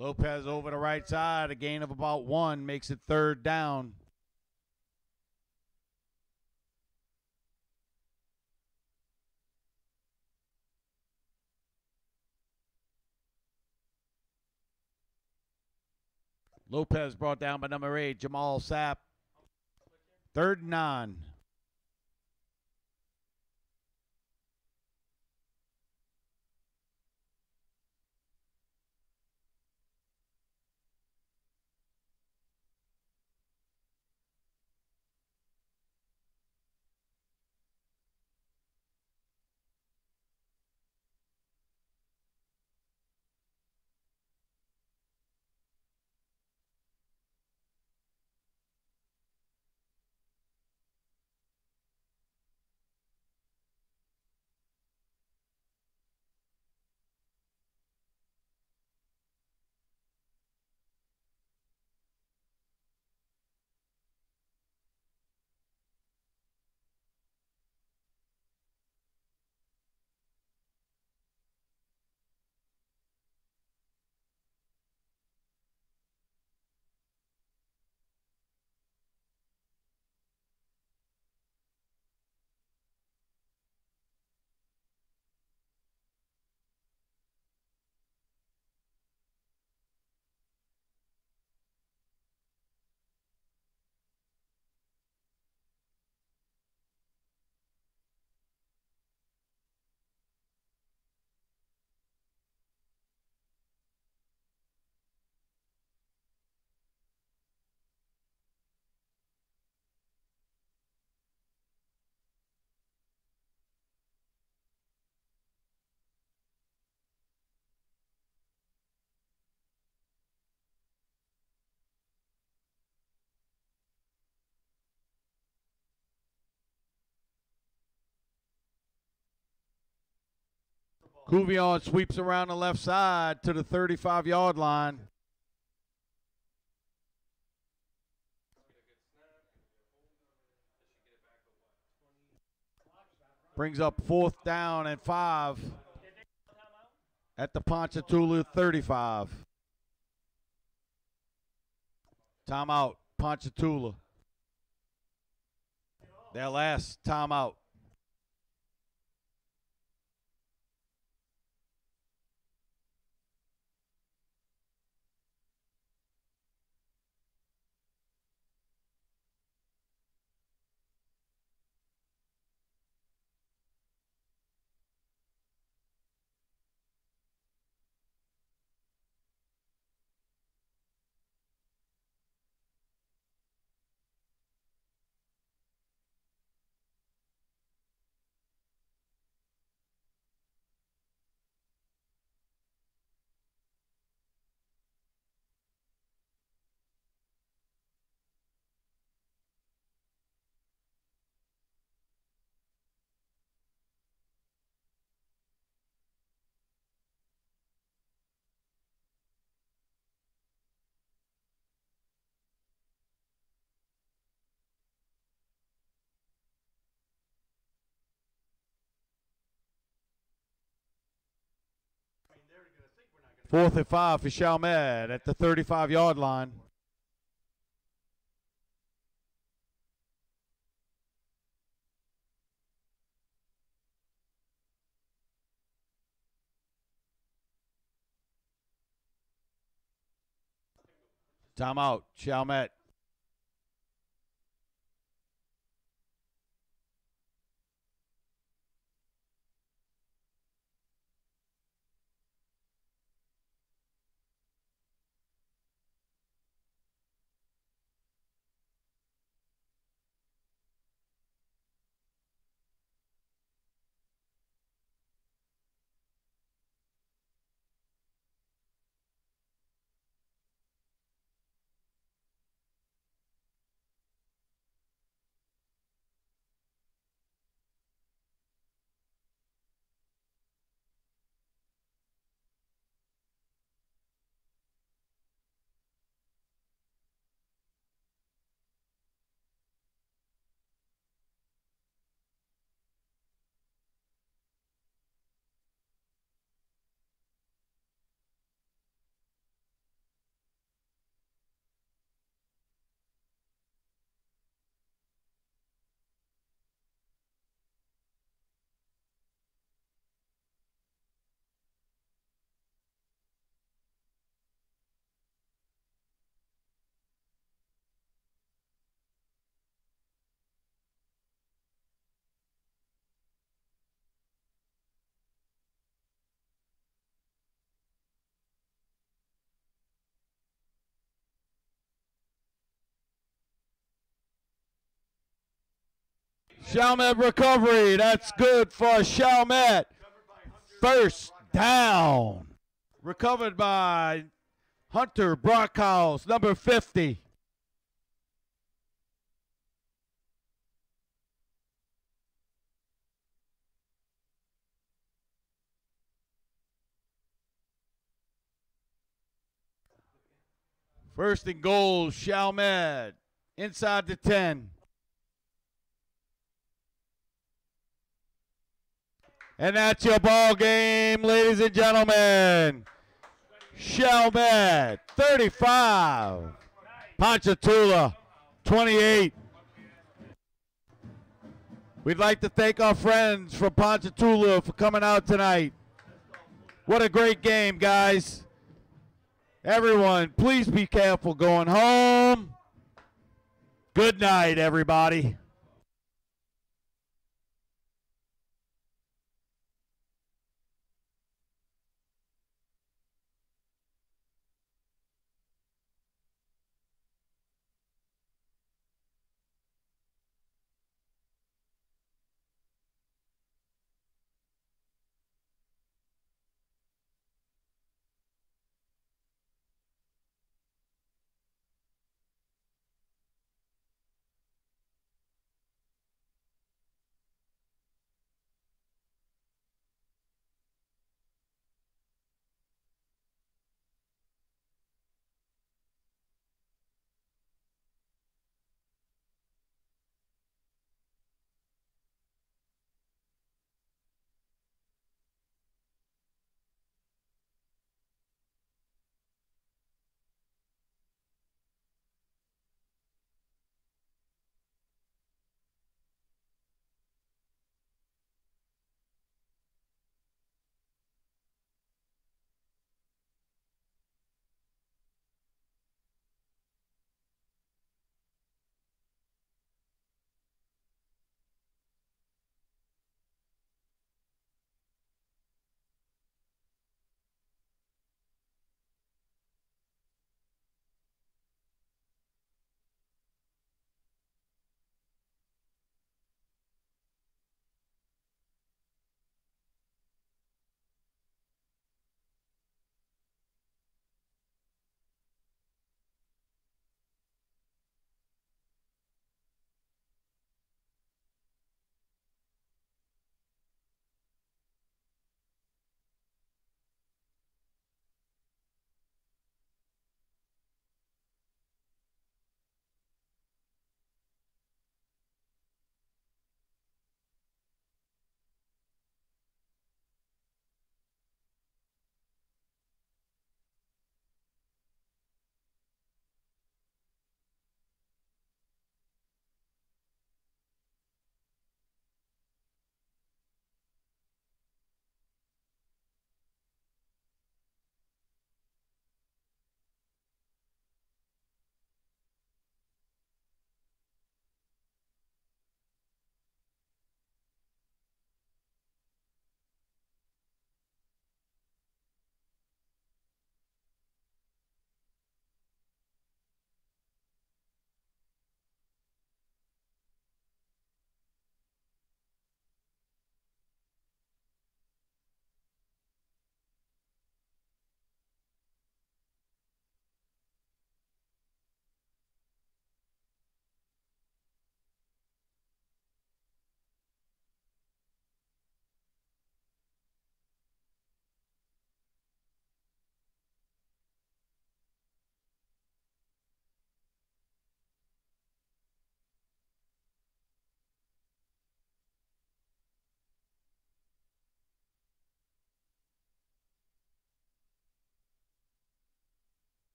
Lopez over the right side, a gain of about one, makes it third down. Lopez brought down by number eight, Jamal Sapp. Third and nine. Couvillon sweeps around the left side to the 35 yard line. Brings up fourth down and five at the Ponchatoula 35. Timeout, Ponchatoula. Their last timeout. Fourth and five for Chalmette at the 35 yard line. Timeout, Chalmette. Chalmette recovery. That's good for Chalmette. First down. Recovered by Hunter Brockhouse, number 50. First and goal, Chalmette. Inside the 10. And that's your ball game, ladies and gentlemen. Chalmette, 35. Ponchatoula, 28. We'd like to thank our friends from Ponchatoula for coming out tonight. What a great game, guys. Everyone, please be careful going home. Good night, everybody.